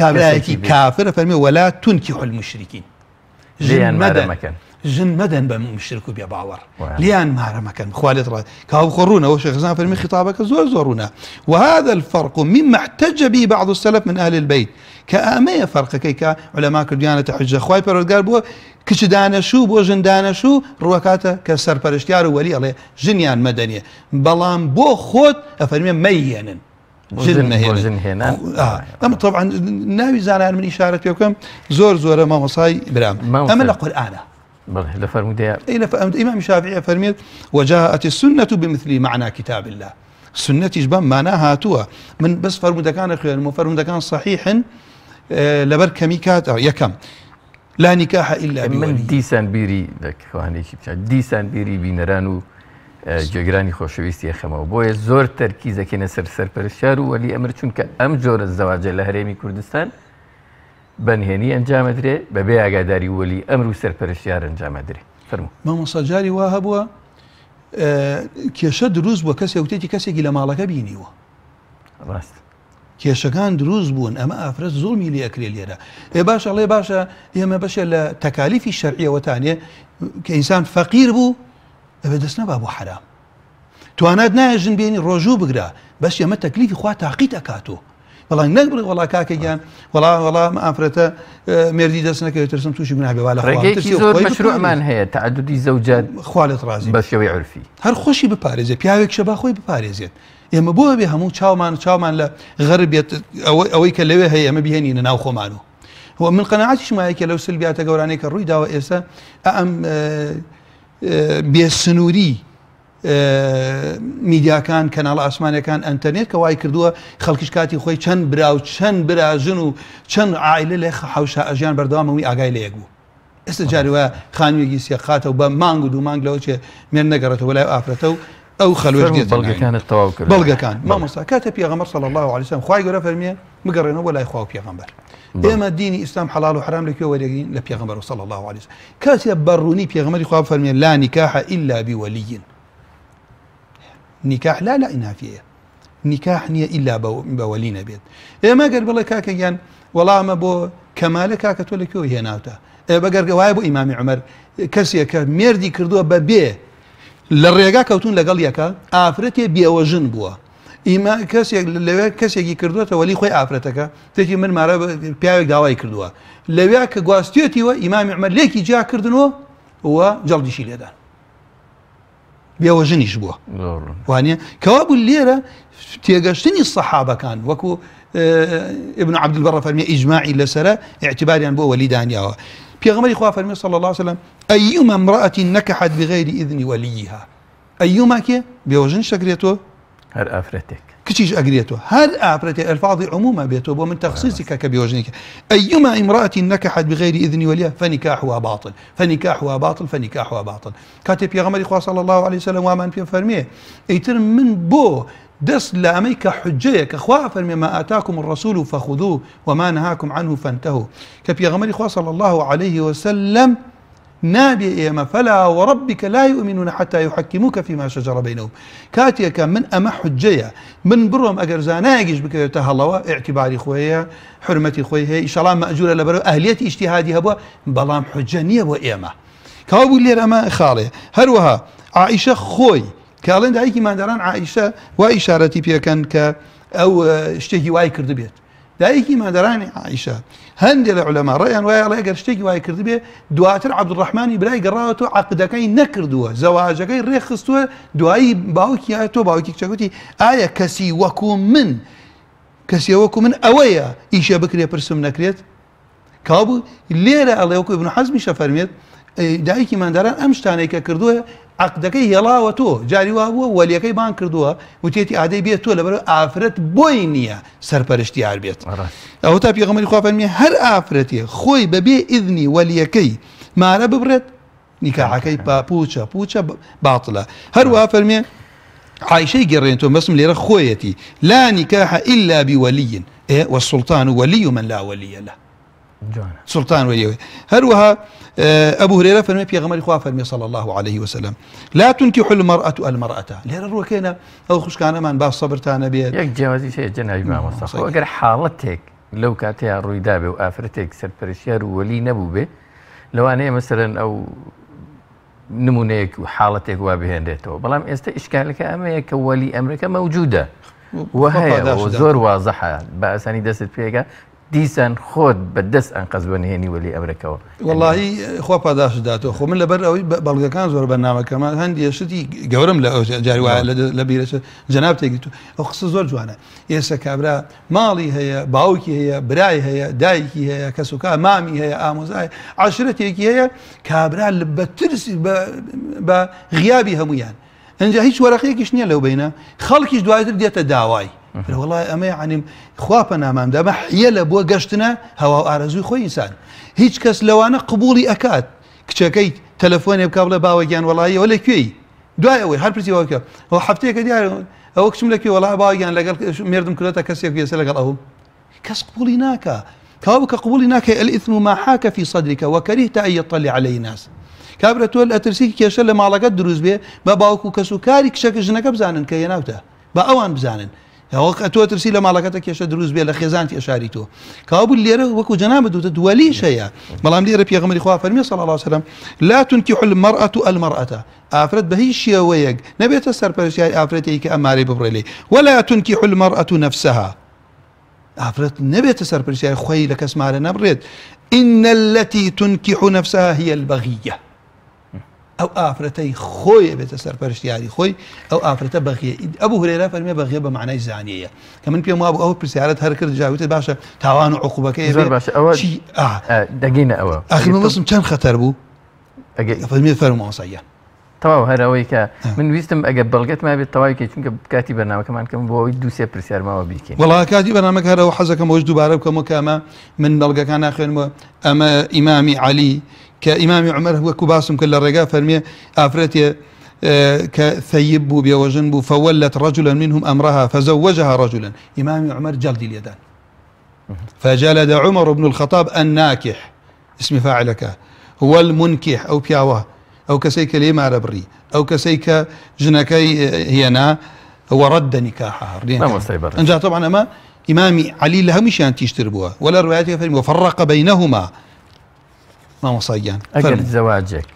کابراایەکی کافرە فەرمی وەلا تونکی حل مشرکین ژیان مەدەمەکەن ژن مەدەن بە مشرک و بێ باوەڕ لیان مارەمەکەن خالێت ڕات کاو خڕونەوە شخزان فەرمی خطابەکە زۆر زۆرونە وهذا الفرق مما احتج به بعض السلف من أهل البيت. كأمية فرق كيكا علماء كرديانة حجة خواي پەرۆگار بووە کچ دانەشوو بۆ ژن دانەشوو ڕوەکاتە کە سەرپەرشتیار و وەلی ئەڵێ ژنیان مەدەنیە بەڵام بۆ خۆت ئەفەرمێ مەیەنن ئەمە طبعا ناوی زانان من ئشارەت پێ بکەم زۆر زۆرە مامەسای برام. ئەمە لە قورآانە إمام الشافعي فرميت وجاءت السنة بمثل معنى كتاب الله. سنتيش بم معناها هاتووە من بس فرمودەکانە خوێنم و فرمودەکان صحيح لەبەر کەمی کات یەکەم لا نکاح إلا من دیسان بیری دەکوانێکی دیسان بیری بینەران و جێگرانی خۆشەویستی خەمەوە بۆیە زۆر تەرکیزەکەنە سەر سەرپەرشار و وەلی ئەمر چونکە ئەم جۆرە زەواجە لە هەرێمی کوردستان بەنهێنی ئەنجامەدرێ بەبێ ئاگاداری وەلی ئەمر و سەرپەرشیار ئەنجامەدرێ فەرمو مامۆساجاری وا هەبووە کێشە دروست بووە کەسێک وتێتی کەسێکی لە ماڵەکە بینیوە. ڕاست. کێشەکان دروست بوون ئەمە ئافرەت زۆڵمی لێ ئەکرێ لێرە. ئێ باشە ئەڵێ باشە ئێمە بەشە لە تەکالیفی شەرعیەوەتانێ کە ئینسان فەقیر بوو ئەبێ دەست نەبا بۆ حرام. توانات نایە ژن بێنی ڕۆژوو بگرا بەس ئەمە تەکلیفی خوا تاقیت ئەکاتۆ. بەڵام نەک بڵێ وڵا کاکەگیان وڵا وەڵام ئافرەتە مردی دەست نەکەوێت ترسم تووشی منابێ مشروعمان هەیە تعدودی زەوجات خوالت ڕازی بە شێوەی عرفی. هەر خۆشی بپارێزێ پیاوێک شەبا خۆی بپارێزێت. ئێمە بۆ بێ هەموو چاومان چاومان لە غەربێت ئەوەی کە لەوێ هەیە ئەمە بهێنینە ناو خۆمان و هو من قەنەعاتی شمایەکە لەو سلبیاتە گەورانەی کە ڕووی داوە ئێستا ئەم بێسنووری میدیاکان کەناڵ ئاسمانەکان ئەتەرنێت کە وای کردووە خەڵکیش کاتی خۆی چەند برا و چەند براژن و چەند عیلە لێ حوشە ئەژیان بەردەوامەوەی ئاگای لە یەکبوو ئێستا جاروە خانوێکی سیەخاتە و بە مانگ و دوو مانگ لەوە چێ مێن نەگەڕێتەوە لای ئافرەتە و ئەو خەلوێ بەڵگەکانت تەواو کرد. بەڵگەکان. مامۆستا کاتە پێغەمە صلی الله عليه وسلم خی گەورە فەرمیێ بگەڕێنەوە لای خوا و پێغەمبەر. ئێمە دینی ئیسلام حلال و حرام لەکوێ وەرەگەین لە پێغەمبەر صلی الله عليه وسلم. کاتێ بەڕوونی پێغەمەری خوا فەرمیێ لا نکاح إلا بولي. نکاح لا لا ئینافیەیە نکاح نییە ئیلا بەوەلی نەبێت ئێمە گەر بڵێ کاکەگیان وەڵامە بۆ کەمالە کاکە تۆ لەکوێ هێناوتە بەگەرگە وایە بۆ ئیمامی عمەر کەسێکە مردی کردووە بە بێ لە ڕێگا کەوتون لەگەڵ یەکە ئافرەتێ بێوە ژن بووە ئیما کەسێک لەوێ کەسێکی کردوێتە وەلی خۆی ئافرەتەکە تێکی من مارە پیاوێک داوای کردووە لەوێ کە گواستێتیوە ئیمامی عمەر لێکی جاکردنەوە وە جەڵدیشی لێدان بێوە ژنیش بووە وانە کەوا بوو لێرە تێگەشتنی سەحابەکان وەکو ابن عبد البر فەرمی ئیجماعی لەسرە اعتباریان بۆ وەلی دانیاوە پێغمەری خوا فەرمی صلى الله عليه وسلم أيما امرأة نكحت بغير إذن وليها. ئەیوما کێ بێوەژن شەگرێتەوە هەر ئافرەتێک کچیش ئەگرێتەوە هەر ئافرەتی ئەلفاظی عموما بێتەوە بۆ من تەخصیصی کە کە بێوەژنێکە ئەیما ئیمرأتی نەکەحت بغير إذن وليها فنكاحها باطل. فنكاحها باطل فنكاحها باطل. کاتێ پێغەمەری خوا صلی الله عليه وسلم وامان پێ فەرمێ ئەیتر من بۆ دەست لە ئەمەی کە فەرمێ ما ئاتاکم الرسول فخذوه وما نهاكم عنه فانتهوا. کە پێغەمەری صلی الله عليه وسلم نابێ ئێمە فلا وەڕبیکە لا يؤمنون حتى يحكموك فيما شجر بينهم. کاتێکە من ئەمە حجەیە من بڕۆم ئەگەر زانایەکیش بکەوێتە هەڵەوە اعتیباری خۆیە حرمەتی خۆی هەیە ئیشەڵام مەجوورە لە بەرەوە ئەهلیەتی ئیشتیهادی هەبووە بەڵام حجە نییە بۆ ئێمە کاوبوو لێر ئەمە خاڵێ هەروەها عیشە خۆی کاڵێن دایکی ماداران عیشە وا ئیشارەتی پێکەن کە ئەو شتێکی وای کرد بێت دایکی مادەرانی عیشە هەندێک لە علەما ڕێیان وایە ئەگەر شتێکی وای کرد بێ دواتر عبدڕحمانی برای گەڕاوەوە عقدەکەی نەکردووە. زەواجەکەی ڕێخستووە دوایی باوکی تۆ باوکی کچەکوتی ئایا کەسی وەکو من؟ کەسی وەکو من ئەوەیە؟ ئیشە بکرێ پرسم نەکرێت. کابوو لێرە ئەڵێ وەکو ابن حەزمی شەفەرمێت دایکی ماداران ئەم شتانێک کە کردووە عقدەکەی هێڵاوە تۆ جاری وا بووە وەلیەکەی بان کردووە وتێتی ئادەی بێت تۆ لەبەر ئافرەت بۆی نییە سەرپەرشتی یار بێت ئەو تا پێغمەری خوافەرمی هەر ئافرەتێ خۆی بەبێ ئیدنی وەلیەکەی مارە ببرێت نیکاحەکەی پاپوچە پوچە باتڵە هەروە فەرمێ عیشەی گەڕێن تۆ مەسم لێرە خۆیەتی لا نیکاحە ئللا بیوەلیین والسلطان ولي من لا ولي له. سلطان ولي هروها أبو هريرة فرمي في غمر إخوة فرمي صلى الله عليه وسلم. لا تنكح المرأة المرأة. ليرة روكينا أو خش كان من باس صبر تانا بيت. يك جوازي شيء جنابي ما مصطفى وأجر حالتك لو كاتيا رويدابي وآفرتك سرپرشيار ولي نبو به لو أنا مثلا أو نمونيك وحالتك وابهندێتەوە بەڵام ئێستا ئیشکالەکە ئەمەیە کە وەلی ئەمریکا مەوجودە وهەیە زۆر وازەحە بە ئەسانی دەست پێگە دیسان خۆت بە دەست ئەنقەز بنهێنی وەلی ئەمریکەوە واللهی خۆ پاداش داتەوە خۆ من لەبەر ئەوەی بەڵگەکان زۆر بەنامەکەمان هەندی شتی گەورم لە جاری وایە لە بیرە جناب تێگی تو. ئەو قسە زۆر جوانە. ئێستا کابرا ماڵی هەیە باوکی هەیە برای هەیە دایکی هەیە کەسوکا مامی هەیە ئامۆزای عاشرەتێکی هەیە کابرا بە ترسی بە غیابی هەمویان. ئەجا هیچ وەرەقەیەکیش نییە لەو بینە. خەڵکیش دوایتر دێتە داوای. وڵای ئەمە عنیم خواپە نامامدا بە حە لە بۆ گەشتنە هەوا ئارەزوی خۆی ئینسان هیچ کەس لەوانە قبولی ئەکات کچەکەی تەلەفۆنێ بکاو لە باوەگیان وڵایەوە لە کوێی دوای ئەوەی هەر پرسی وەکە ئەو هەفتەیەکە دیار ئەوە کچم لەکوێ وڵای باوەگیان لەگەڵ مردم کردێتە کەسێک وێسە لەگەڵ ئەو کەس قبولی ناکە کاوبک قبوڵی ناکا الإثم ما حاك في صدرك وكرهت أن يطلع عليه الناس کابرە تۆ لە ترسیکی کێشە لە ماڵەکەت دروست بێ بە باوکو کەس و کاری کشەکە ژنەکە بزانن بە ئەوان بزانن ئەوە تۆ ترسی لە ماڵەکەتە کێشە دروست بێ لە خێزانتی ئەشاری تۆ. کابوو لێرە وەکو جەنابە دوتە دووەلی شەیە. بەڵام لێرە پێغمەری خوا فەرمی صلی الله وسلم لا تنكح المرأة المرأة. ئافرەت بە هیچ شێوەیەک نەبێتە سەرپەرشای ئافرەتێکی کە ئەماری ببڕێ ولا تنكح المرأة نفسها. ئافرەت نەبێتە سەرپەرشای خۆی لە کەسمارە نەبڕێت. إن التي تنكح نفسها هي البغية. ئەو ئافرەتەی خۆی بێتە سەرپەرشتیاری خۆی ئەو ئافرەتە بەغیە. ئەبوو هرێرا فەرمێ بەغیە بە معنای زانیەیە. کە من پێم وابوو ئەو پرسیارەت هەر کرد جاوتە باشە تاوان و عقوبەکەی باش ئەوە دەگەینە ئەوە. ئەخمەسم چەند خەتەر بوو؟ فەرمێ فەرمۆسایە تەواو هەرەوەی کە من ویستم ئەگە بەڵگەت ما بێت تەواوی چونکە کاتی بەنامەکەمان کەم بۆەوەی دووسێ پرسیارماوە بیکەین. وڵا کاتی بەنامەکەرەوە حەزەکەم ئەوش دووبارە بکەم کەمە من بەڵگەکان ناخوێنمەوە ئەمە ئیمامی علی كإمام عمر هو فرمي أفرتي آه، كثيب بو بيوجن بو فولت رجلا منهم أمرها فزوجها رجلا. إمام عمر جلد اليدان. فجلد عمر بن الخطاب الناكح. اسم فاعلك. هو المنكح أو بياوه. أو كسيك ليما ربري أو كسيك جنكي هينا هو رد نكاحها. انجا طبعا أما إمامي علي لها مش تشتربوها. ولا رواياتها فرمي وفرق بينهما. مامۆساییان ئەگەر زەواجێک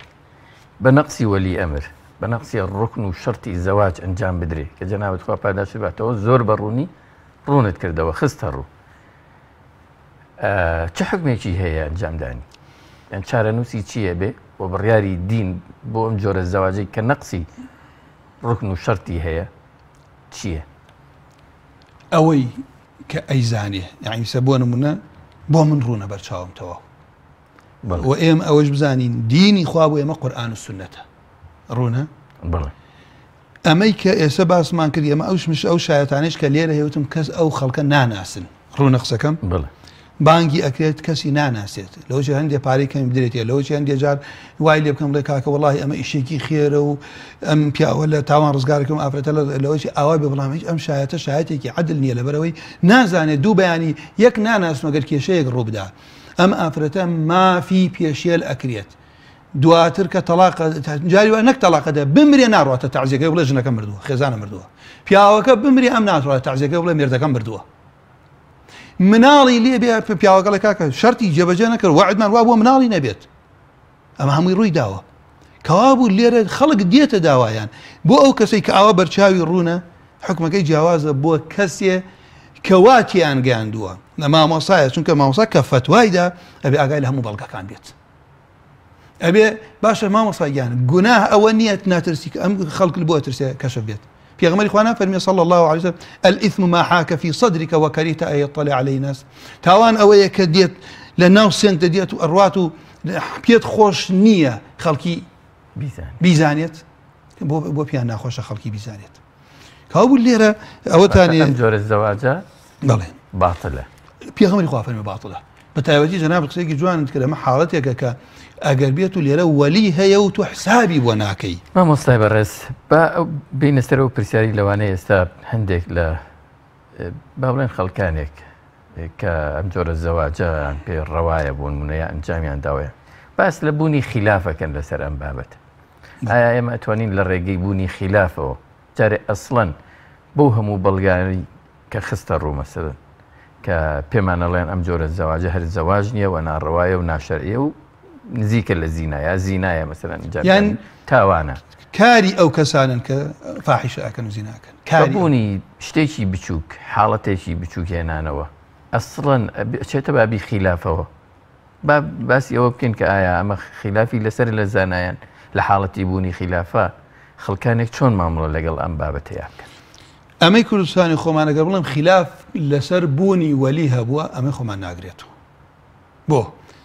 بە نقصی وەلی ئەمر بە نقصی ڕکن و شرتی زەواج ئەنجام بدرێ کە جەناوت خوا پاداشی باتەوە زۆر بەڕوونی ڕوونت کردەوە خستە ڕوو چه حکمێکی هەیە ئەنجامدانی یان چارە نووسی چییە بێ؟ بۆ بڕیاری دین بۆ ئەم جۆرە زەواجی کە نقصی ڕکن و شرتی هەیە چییە؟ ئەوەی کە ئەیزانێ. یعنیسە بۆ نمونە بۆ من ڕوونە بەرچاومتەوە و ئێم ئەوەش بزانین دینی خوا بۆ ئێمە قورآان و سنەتە. ڕوونە؟ ئەمەی کە ئێستا باسمان کرد ئەمە ئەوش مش ئەو شایەتانش کە لێرە هێوتم کەس ئەو خەڵکە ناناسن. ڕوونە قسەکەم؟ بڵێ بانگی ئەکرێت کەسی ناناسێت. لەوش هەندێک پارەی کەم بدرێتێ لەوش هەندێک جار وای لێ بکەم لێ کاکە وڵی ئەمە ئیشێکی خێرە و ئەم پیاوە لە تاوان ڕزگارەکەم ئافرەتە لەوەی ئاوا بێ بڵام هیچ ئەم شایەتە شایەتێکی عدل نییە لەبەرەوەی. نازانێت دوو بەیانی یەک ناناسمەگەر کێشەیەک ڕووبدا ئەم ئافرەتە مافی پێشێل ئەکرێت. دواتر کە تەلاق جاری نەک تەلاقەدە بمرێ ناڕاتە تازیەکە بڵێ ژنەکە مردووە خێزانە مردووە. پیاوەکە بمری ئەم ناتوانێت تازیەکە بڵێ مێردەکەم مردووە مناڵی لێ بێ پیاوەگەڵی کاکە شەرتی جێبەجێ نەکرد وعدمان وا بۆ مناڵی نەبێت. ئەمە هەمووی ڕووی داوە. کەوا بوو لێرە خەڵک دێتە داوایان. بۆ ئەو کەسی کە ئاوا بەرچاوی ڕوونە حکومەکەی جیاوازە بۆ کەسێ کەواتیان گەاندووە. لە مامۆسایە چونکە مامۆسا کە فتوایدا ئەبێ ئاگای لە هەموو بەڵگەکان بێت. ئەبێ باشە مامۆساگیان گوناه ئەوە نییە ناترسی ئەم خەڵک بۆ ترسێ کەشە بێت. پیغمبر خوانا فرمي صلى الله عليه وسلم الإثم ما حاك في صدرك وكرهت أن يطلع عليه الناس. تاوان أويا كديت لناو سنت ديت أرواتو پێت خۆش نییە خەڵکی بیزانێت. بۆ بۆ پیان ناخۆشە خەڵکی بیزانێت. کاو لێرە ئەوەتانێ جۆرە زەواجە؟ بڵێ باتلە پێغەمەری خوافەرمە باتڵە بە تایبەتی جەناب قسێکی جوانت کە لەمە حاڵەتێکە کە ئەگەر بێت و لێرە وەلی هەیە و تو حسابی بۆ ناکەی مامۆستای بەڕێز بینەسەر و پرسیاری لەوانەیە ئێستا هەندێک لە با بڵێن خەڵکانێک کە ئەم جۆرە زەواجان پێ ڕەوایە بوون منەیە ئەنجامیان داوێ باس لە بوونی خلافەکەن لەسەر ئەم بابەت ئایا ئێمە ئەتوانین لە ڕێگەی بوونی خلافەوە جارێ ئەسڵەن بۆ هەموو بەڵگانی کە خستە ڕوومەسەدن کە پێمانەڵێن ئەم جۆرە زەواجە هەر زەواج نییە و ناڕەوایە و ناشەرە و نزیکە لە زیینایە زیینایە مەسەرەن یان تاوانە. کاری ئەو کەسانن کە فاحیش ئەکەن و زییناکەن کاربوونی شتێکی بچووک حاڵەتێکی بچووک هێنانەوە. ئەسڵەن چێتە بابی خلافەوە با باسی ئەوە بکەین کە ئایا ئەمە خلافی لەسەر لە زانایان لە حاڵەتی بوونی خلافە خەڵکانێک چۆن مامڵە لەگەڵ ئەم بابەتەیە؟ بکەن ئەمەی کوردستانی خۆمانەگە بڵم خلاف لەسەر بوونی وەلی هەبووە ئەمە خۆمان ناگرێتەوە بۆ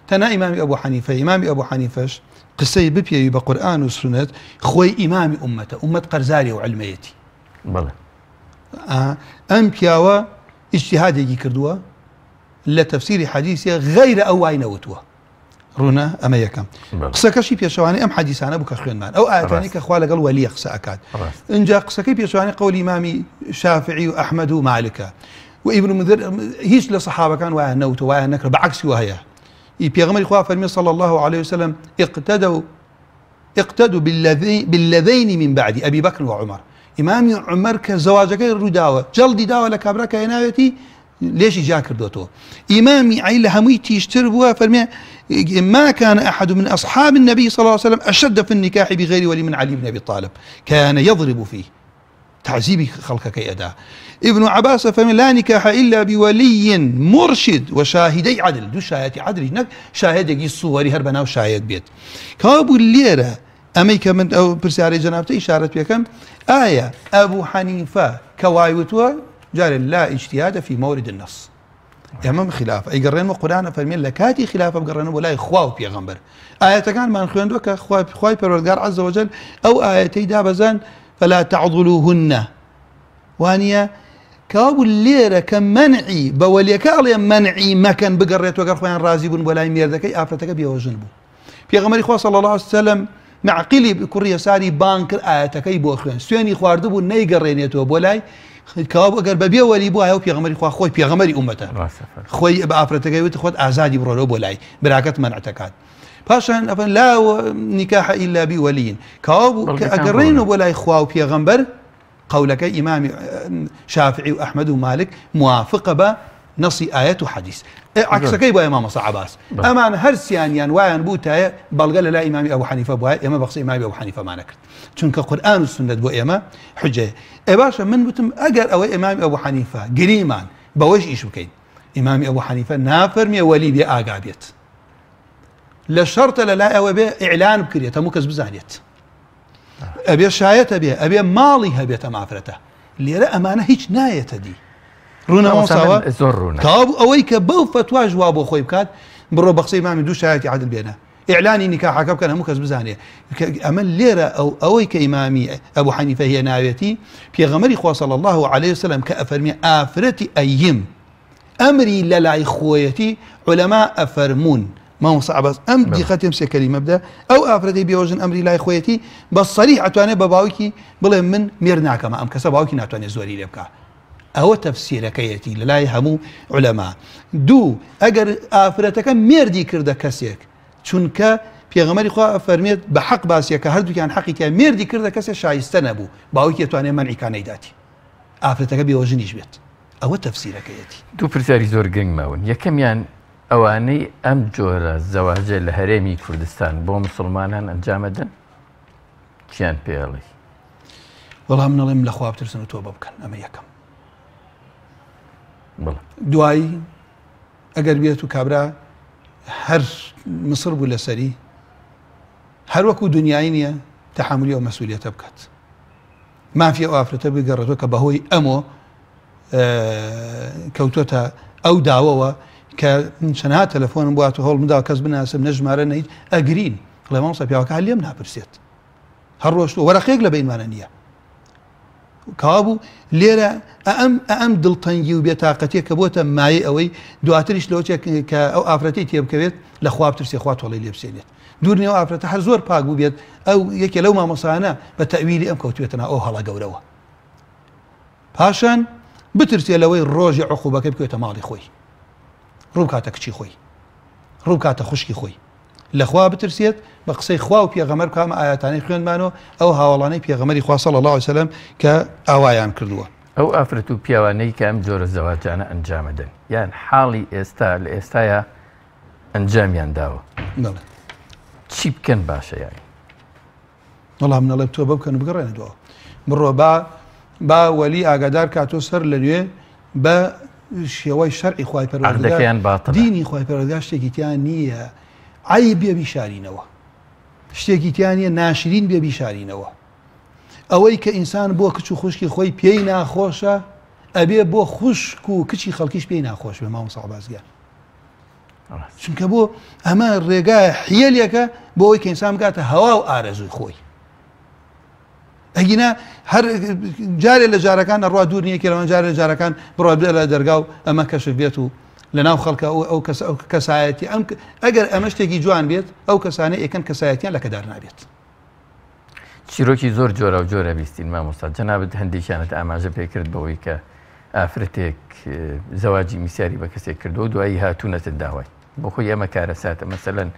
تەنا ئیمامی ئەبوو حەنیفە ئیمامی ئەبوو حەنیفەش قسەی بپێوی بە قورآن و سنت خۆی ئیمامی ئومەتە ئومەت قەرزاری و علمەتی ئەم پیاوە ئیشتیهادێکی کردووە لە تەفسیری حەدیسە غەیرە ئەو وای نەوتووە ڕوونە ئەمە یەکەم. قسەکەشی پێشوانی ئەم حەدیسانە بوو کە خوێنمان ئەو ئاەتانی کە خوا لەگەڵ وەلیە قسە ئەکات. اینجا قسەکەی پێشوانی قولی مامی شافعی و ئەحمد و مالکە. و ئیبن مدر هیچ لە سەحابەکان وایە نەوت وایە نەکرد بەعکسی وهەیە بيغمر إخوة فرمي صلى الله عليه وسلم اقتدوا اقتدوا بالذي بالذين من بعد أبي بكر وعمر إمامي عمر كزواجك رداوة جلدي داوة لكابراك يناوتي ليش جا كردوتو إمامي عيل همي تيشتر بوا فرمي ما كان أحد من أصحاب النبي صلى الله عليه وسلم أشد في النكاح بغير ولي من علي بن أبي طالب. كان يضرب فيه. تعذيب خلقك أداء ابن عباس فمن لا نكاح إلا بولي مرشد وشاهدي عدل. دو شاهدي عدل نك شاهدێکی الصوري هەر وشاهد بيت. كابو الليرة أميك من أو برسالة جنابتي إشارة بكم آية أبو حنيفة كوايوتوا جار لا اجتهاد في مورد النص. ئێمە خلاف. ئەی گەڕێنمە قورانە فەرمێن لە کاتی خلافە بگەڕێنە بۆ لای خوا و پێغمبەر ئاەتەکانمان خوێندوە کە خی پەرۆرگار عزەوەجل ئەو ئاەتەی دابەزان فلا تعضلوهن. وانە کابوو لێرە کە منعی بەوەلیەکەڵێ منعی مەکەن بگەڕێت وەگەر خۆیان رازی بوون بۆ لای مێردەکەی ئافرەتەکە بێوەژن بوو پێغەمەری خۆ صلی الله وسلم معقلی کوڕیە ساری بان کرد ئاەتەکەی بۆ خوێن سوێنی خواردە بوو نەیگەڕێنێتەوە بۆ لای ئەگەر بەبێ وەلی بوو ئایا پێغەمەری خوا خۆی پێغەمەری ئومەتە. خۆی بە ئافرەتەکەی وت خۆت ئازادی بڕۆ بۆ لای براکەت منعتەکات. پاشان ئەفەن لا نیکاح ئیلا بی وەلین کاوە ئەگەڕێنەوە بۆ لای خوا و پێغەمبەر قولك إمام شافعي وأحمد ومالك نصي آيات وحديث. عكسكي بو إمام صعباس أمان هرسيان وایان بوتا بلغل لا إمام أبو حنيفة بو إما بقصي إمام أبو حنيفة ما نكرت. چونك قرآن والسنة بو إما حجة. إي باشا من بتم أجر أو إمام أبو حنيفة قريمان بوش إيش بكين؟ إمام أبو حنيفة نافرمي ولي بي آقابيت لشرط لا أو بي إعلان بكريت مو كز بزانيت. ئەبێ شایەتە بێ ئەبێ ماڵی هەبێتە مافرەتە لێرە ئەمانە هیچ نایەتە دی ڕوونەوەساوە زۆر ڕوون تاو ئەوەی کە بەو فتواژ وا بۆ خۆی بکات بڕۆ بەخسی مامی دوو شایەتی عادل بێنە ئیعلانی نیکاحەکە بکەن هەموو کەس بزانێ ئەمە لێرە ئەو ئەوەی کە ئیمامی ئەبوو حەنیفە هي ناوێتی پێغەمەری خۆصل الله عليه وسلم کە ئەفەرمی ئافرەتی ئەیم ئەمری لە لای خۆیەتی علەما ئەفەرمونون مامۆسا عباس ئەم دیخەتێم سێکەری مەبدا ئەو ئافرەتی بێوەژن ئەمری لای خۆیەتی بە سەری ئەتوانێت بە باوکی بڵێ من مێر ناکەمە ئەم کەسە باوکی ناتوانێت زۆری لێ بکە ئەوە تەفسیرەکەیەتی لە لای هەموو علەما. دوو ئەگەر ئافرەتەکە مێردی کردە کەسێک چونکە پێغەمەری خوا فەرمێت بە حەق باسیەکە هەردووکیان حەقیکە مێردی کردە کەسێک شایستە نەبوو باوکی توانێت منعیکانەی داتی. ئافرەتەکە بێوەژنیش بێت. ئەوە تەفسیرەکەیەتی. دوو پرسیاری زۆر گەنگ ماون. یەکەمیان ئەوانەی ئەم جۆرە زەواجە لە هەرێمی کوردستان بۆ مسلمانان ئەنجامەدەن چیان پێڵی؟ وەڵام نەڵێم لە خواب ترسن و تۆ بە بکەن ئەمە یەکەم. دوایی ئەگەر بێت و کابرا هەر مسر بوو لەسەری هەر وەکو دنیای نییە تەحملی و مەسوولێتە بکات. مافی ئەو ئافرەتە بگەڕێتەوە کە بەهۆی ئەمۆ کەوتۆتە ئەو داوەوە کە چەنها تەلەفۆنم بوات و هەڵ مدا کەس بناسم نەژمارە نەیت ئەگرین. لە مامسە پیاوەکە لێم ناپرسێت. هەر ڕۆشت وەرەقێک لە بینوانە نییە. کابوو لێرە ئەم ئەم دڵتەنگی و بێتاقەتێک کە بۆتە مای ئەوەی دواتریش لەوچێک کە ئەو ئافرەتی تێبکەوێت لە خواب ترسی خوا تۆڵی لێ بسێنێت دوورنیەوە ئافرەتە هەر زۆر پاک بوو بێت. ئەو یەکێ لەو مامەسانە بە تەویلی ئەم کەوتێتەنا ئەو هەڵە گەورەوە. پاشان بترسێ لەوەی ڕۆژی عقوبەکە بکوێتە ماڵی خۆی. ڕوو کاتە کچی خۆی. ڕوو کاتە خوشکی خۆی. لەخوا بترسێت بە قسەی خوا و پێغەمەر کامە ئاياتانی خوێنمانەوە ئەو هاوڵانەی پێغەمەری خواصل الله وسلم کە ئاوایان کردووە. ئەو ئافرەت و پیاوانەی کە ئەم جۆرە زەواجانە ئەنجامەدەن یان حاڵی ئێستا لە ئێستاە ئەنجامیان داوە. چی بکەن باشە یانی وەڵام نەڵێ تۆ بکەن بگەڕێنەوە بڕۆ با با وەلی ئاگادار کاتۆ سەر لەوێ بە شێوەی شەرعی خی پەرەکەیان باتە دینی خی پەرۆگا شتێکی تیان نییە. ئای بێ بیشارینەوە. شتێکی تیانە ناشرین بێ بیشارینەوە. ئەوەی کە ئینسان بۆ کچ و خوشکی خۆی پێی ناخۆشە ئەبێ بۆ خوشک و کچی خەڵکیش پێی ناخۆش بێ ماوە ساڵبازگە چونکە بۆ ئەمە ڕێگای حیلێکە بۆ ئەوی کە ئینسان بگاتە هەوا و ئارەزوی خۆی. ئەگینا هەر جارێ لە جارەکان ڕوا دوور نییە کە لەمە جارە جارەکان بڕۆ لە دەرگا و ئەمە کەشف بێت و لە ناو خەڵکە ئەو کەسایەتی ئەم ئەگەر ئەمە شتێکی جوان بێت ئەو کەسانە ئێکن کەسایەتیان لە کەدار نابێت چیرۆکی زۆر جۆرە و جۆرە بیستین مامۆستا. جەنابەت هەندێکیانت ئاماژە پێکرد بەوەی کە ئافرەتێک زەواجی میسیاری بە کەسێک کردو دوایی هاتوونەتت داوای. بۆ خۆی ئەمە کارە ساتە. مەسەەن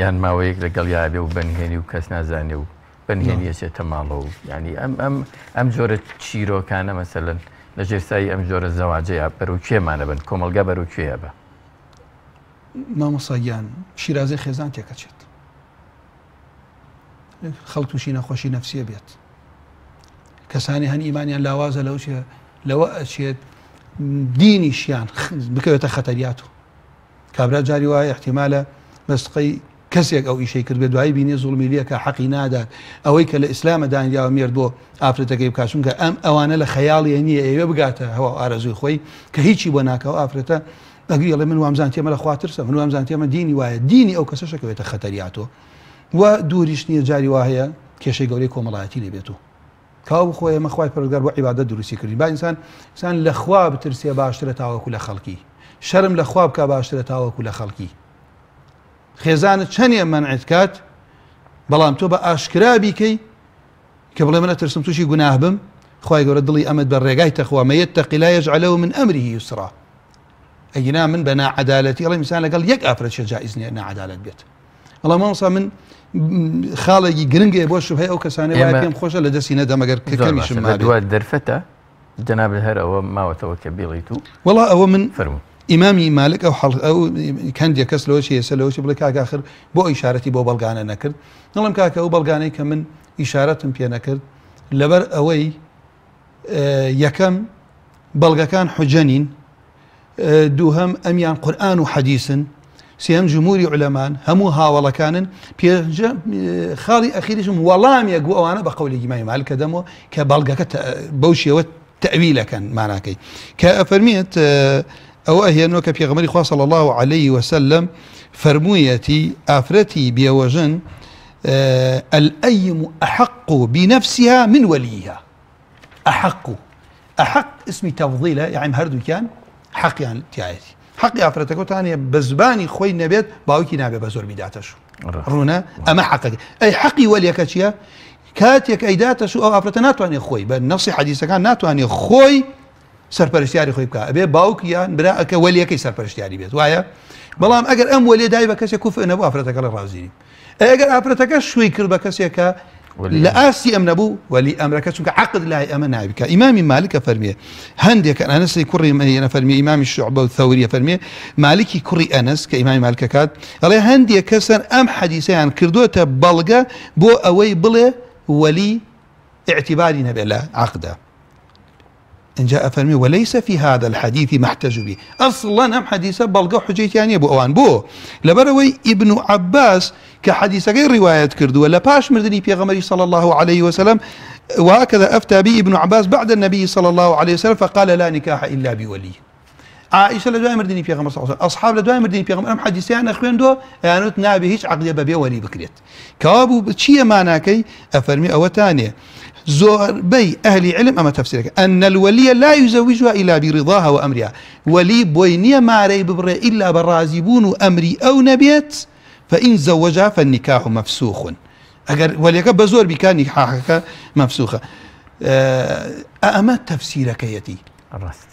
یان ماوەیەک لەگەڵ یابێ و بەنهێنی و کەس نازانێ و بەنهێنیەچێتە ماڵە و ینی ئەم ئەم جۆرە چیرۆکانە مەسەن لە ژێرسایی ئەم جۆرە زەواجەیە بەرەو کێمانە بن کۆمەلگا بەرەو کوێە بە؟ مامۆساگیان شیرازی خێزان تێکەچێت. خەڵ تووشی نەخۆشی نفسیە بێت. کەسانی هەن ئیمانیان لاوازە لەو لەوە ئەچێت دینیشیان بکەوێتە خەتەریات و. کابرا جاری وایە احتیمالە بەستقی کەسێک ئەو ئیشەی کرد بێ دوای بینی زوڵمیلیەکە حەقی نادات ئەوەی کە لە ئیسلامە دانیاوە مێردۆ ئافرەتەکەی بکشون کە ئەم ئەوانە لە خەیاڵیە نییە ئێوە بگاتە هەوا ئارەزوی خۆی کە هیچی بۆ ناکەەوە ئافرەتە. ئەگەڵێ من وامزان تێمە لە خواترسە من وامزان تێمە دینی وایە. دینی ئەو کەسەشەکەوێتە خەتەریاتۆ. و دووریش نییە جاری وایە کێشەی گەورەی کۆمەڵایەتی لێبێتەوە کاو خۆی مەخوای پرگار بۆ عیبادە دروستی کردی. با ئینسان سان لە خوا بترسێ باشترە تاوەکو لە خەڵکی. شەرم لە خواب کا باشترە تاوەکو لە خەڵکی. خێزانت چەندە منعیت کات بەڵام تۆ بە ئاشکرا بیکەی کە بڵێ منە ترسم تووشی گوناه بم خی گەورە دڵی ئەمەد بە ڕێگای تەخوامەیەت تەقیلایەش علەوە من ئەمری یوسرا. ئەگینا من بە نعادالەتی ئەڵی میسان لەگەڵ یەک ئافرەت جایز نیە نعادالت بێت. ئەڵە مامسا من خاڵێکی گرنگێ بۆ شوهەیە ئەو کەسانێ پێم خۆشە لە دەستی نەدەمەگەر کەمیشم دوای دەرفەتە جناب هەر ئەوە ماوەتەوە کە بیڵیت و وڵا ئەوە من فەرمو ئیمامی مالک ئەو ئەو کەندێک کەس لەوە ێسە لەوە بڵێ کاکاخر بۆ ئیشارەتی بۆ بەڵگانە نەکرد نڵم کاکە ئەو بەڵگانەی کە من ئیشارەتم پێ نەکرد لەبەر ئەوەی یەکەم بەڵگەکان حجەنین دووهەم ئەمیان قورآن و حەدیسن سێم جمهوری علەمان هەموو هاوڵەکانن خاڵی ئەخیریشم وەڵامێک بوو ئەوانە بە قولی مای مالکە دەمەوە کە بەڵگەکە بەو شێوە تەویلەکەن ماناکەی کە ئەفەرمیێت ئەو ئەهێنەوە کە پێغمەری خوا صلی الله عليه وسلم فەرموویەتی ئافرەتی بێوەژن آه، الأيم أحق بنفسها من وليها. أحق. أحق اسمي تفضيله يعني هردو كان حق يعني تيايتي حقی ئافرەتەکەتانە بە زبانی خۆی نەبێت باوکی نابێت بە زۆر بیداتەش. ڕوونە؟ ئەمە حقەکە. ئەی حەقی وەلیەکە چییە؟ کاتێک ئەیداتەش و ئەو ئافرەتە ناتوانێت خۆی بە نەسی حەدیسەکان ناتوانێت خۆی سەرپەرشتیاری خۆی بکە. ئەبێ باوکیان برا ئەکە وەلیەکەی سەرپەرشتیاری بێت. وایە؟ بەڵام ئەگەر ئەم وەلێ دای بە کەسێک کوف نەبوو ئافرەتەکە لە ڕازیری ئەگەر ئافرەتەکە شووی کرد بە کەسێکە لە ئاسی ئەم نەبوو وەلی ئەمرەکە چونکە عقد لای ئەمە ناویکە ئیمامی مالکە فەرمیێ هەندێک ئەنەسی کوڕی مەهێنە فەرمی ئیمامی شعبە و ثەوریە فەرمیێ مالکی کوڕی ئەنس کە ئیمامی مالکەکات ئەڵێ هەندێک کەسەر ئەم حەدیسیان کردوتە بەڵگە بۆ ئەوەی بڵێ وەلی اعتباري نبي لا عقده إن جاء فرمي وليس في هذا الحديث محتج به. أصلا أم حديثة بلغة حجيت يعني أبو أوان بو. لبروي ابن عباس كحديثة غير رواية كردو. ولا باش مردني في صلى الله عليه وسلم. وهكذا أفتى به ابن عباس بعد النبي صلى الله عليه وسلم فقال لا نكاح إلا بولي. عائشة لدواء مردني في غمر صلى الله عليه وسلم. أصحاب لدواء مردني في غمر أم حديثيان أخوين دو يعني نابي هيش عقلية ببي ولي بكريت كابو بتشيه معناكي أفرمي أو تانية بي أهل علم أما تفسيرك. أن الولي لا يزوجها إلا برضاها وأمرها. ولي بوينية ما ري ببري إلا برازبون أمري أو نبيت فإن زوجها فالنكاح مفسوخ. أجر وليك بزور بكان نكاحك مفسوخة آه، أما تفسيرك يتي.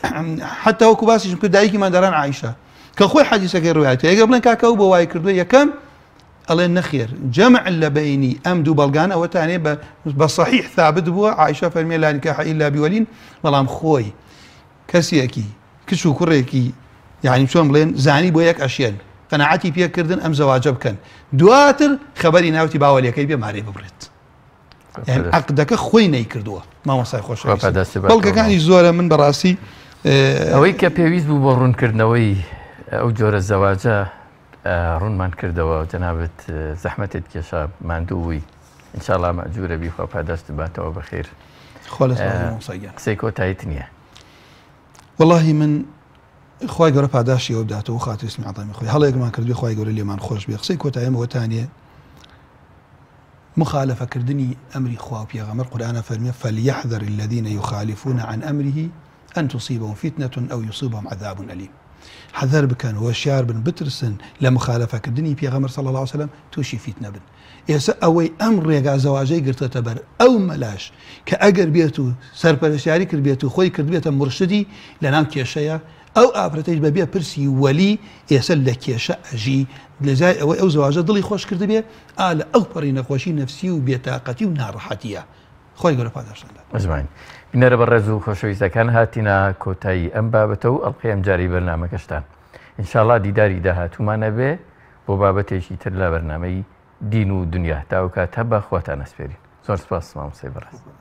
حتى وكو باسي شمكو دايكي ما داران عائشة كخوي حديثك الروايات يقول لك كاكاو بواي كردو كم؟ ئەڵێن نەخێر. جەمع لە بینی ئەم دوو بەڵگان ئەوەتانێ بە صحیح ثابت بووە. عیشە فەرمێ لانیکە حئیلا بیوەلین بەڵام خۆی. کەسیەکی کچ و کوڕێکی یعنی چۆن بڵێن زانی بۆ یەک ئەشێن قەنەعەتی پێکردن ئەم زەواجە بکەن. دواتر خەبەری ناوتی باوەلەکەی بێ مارێ ببرێت. عقدەکە خۆی نەیکردووە. مامەسای خۆش بەڵگەکانی زۆرە من بەڕاستی ئەوەی کە پێویست بوو بۆ ڕوونکردنەوەی ئەو جۆرە زەواجە ڕوونمان کردەوە جەنابێت زەحمەتت کێشا ماندووی. انشاءڵ مەجوورە بیخوا پادەست باتەوە بەخێر قسەی کۆتاییت نییە واللهی من خی گەۆرە پاداشی ئەو بداتەوە خاتوسمی عڵامی خۆی هەڵێکمان کردوی خی گەورە لێمان خۆش بێ قسەی کۆتاییمەوەتانە مخالفەکردنی ئەمری خوا پێغەمەر قورآانە فەرمیە فليحذر الذين يخالفون عن أمره أن تصيبهم فتنة أو يصيبهم عذاب أليم حذر بکەن وەشیار بن بترسن لە مخالفەکردنی پێغەمەر صلی الله وسلم تووشی فیت نەبن ئێستا ئەوەی ئەم ڕێگا زەواژەی گرتەتە بەر ئەو مەلاش کە ئەگەر بێت و سەرپەرشیاری کرد بێت و خۆی کردبێتە مرشدی لە ناو کێشەیە ئەو ئافرەتەی بەبێ پرسی وەلی ئێستا لە کێشە ئەژی لەزای ئەوەی ئەو زەواژە دڵی خۆش کرد بێ ئا لە ئەو پەڕی نەخۆشی نفسی و بێتاقەتی و ناڕەحەتیە خۆی گەۆرە پاداشتدا ئەزمین بینەرە بە ڕێز و خۆشەویستەکان هاتینا کۆتایی ئەم بابەتە و ئەڵلقی ئەم جاری بەرنمەکەشتان. انشاءله دیداری داهاتومانە بێ بۆ بابەتێکی تر لە بەرنمەی دین و دنیا. تاوکات هە بە خواتان ئەسپێری زۆر سپاس مامۆسای بەڕست.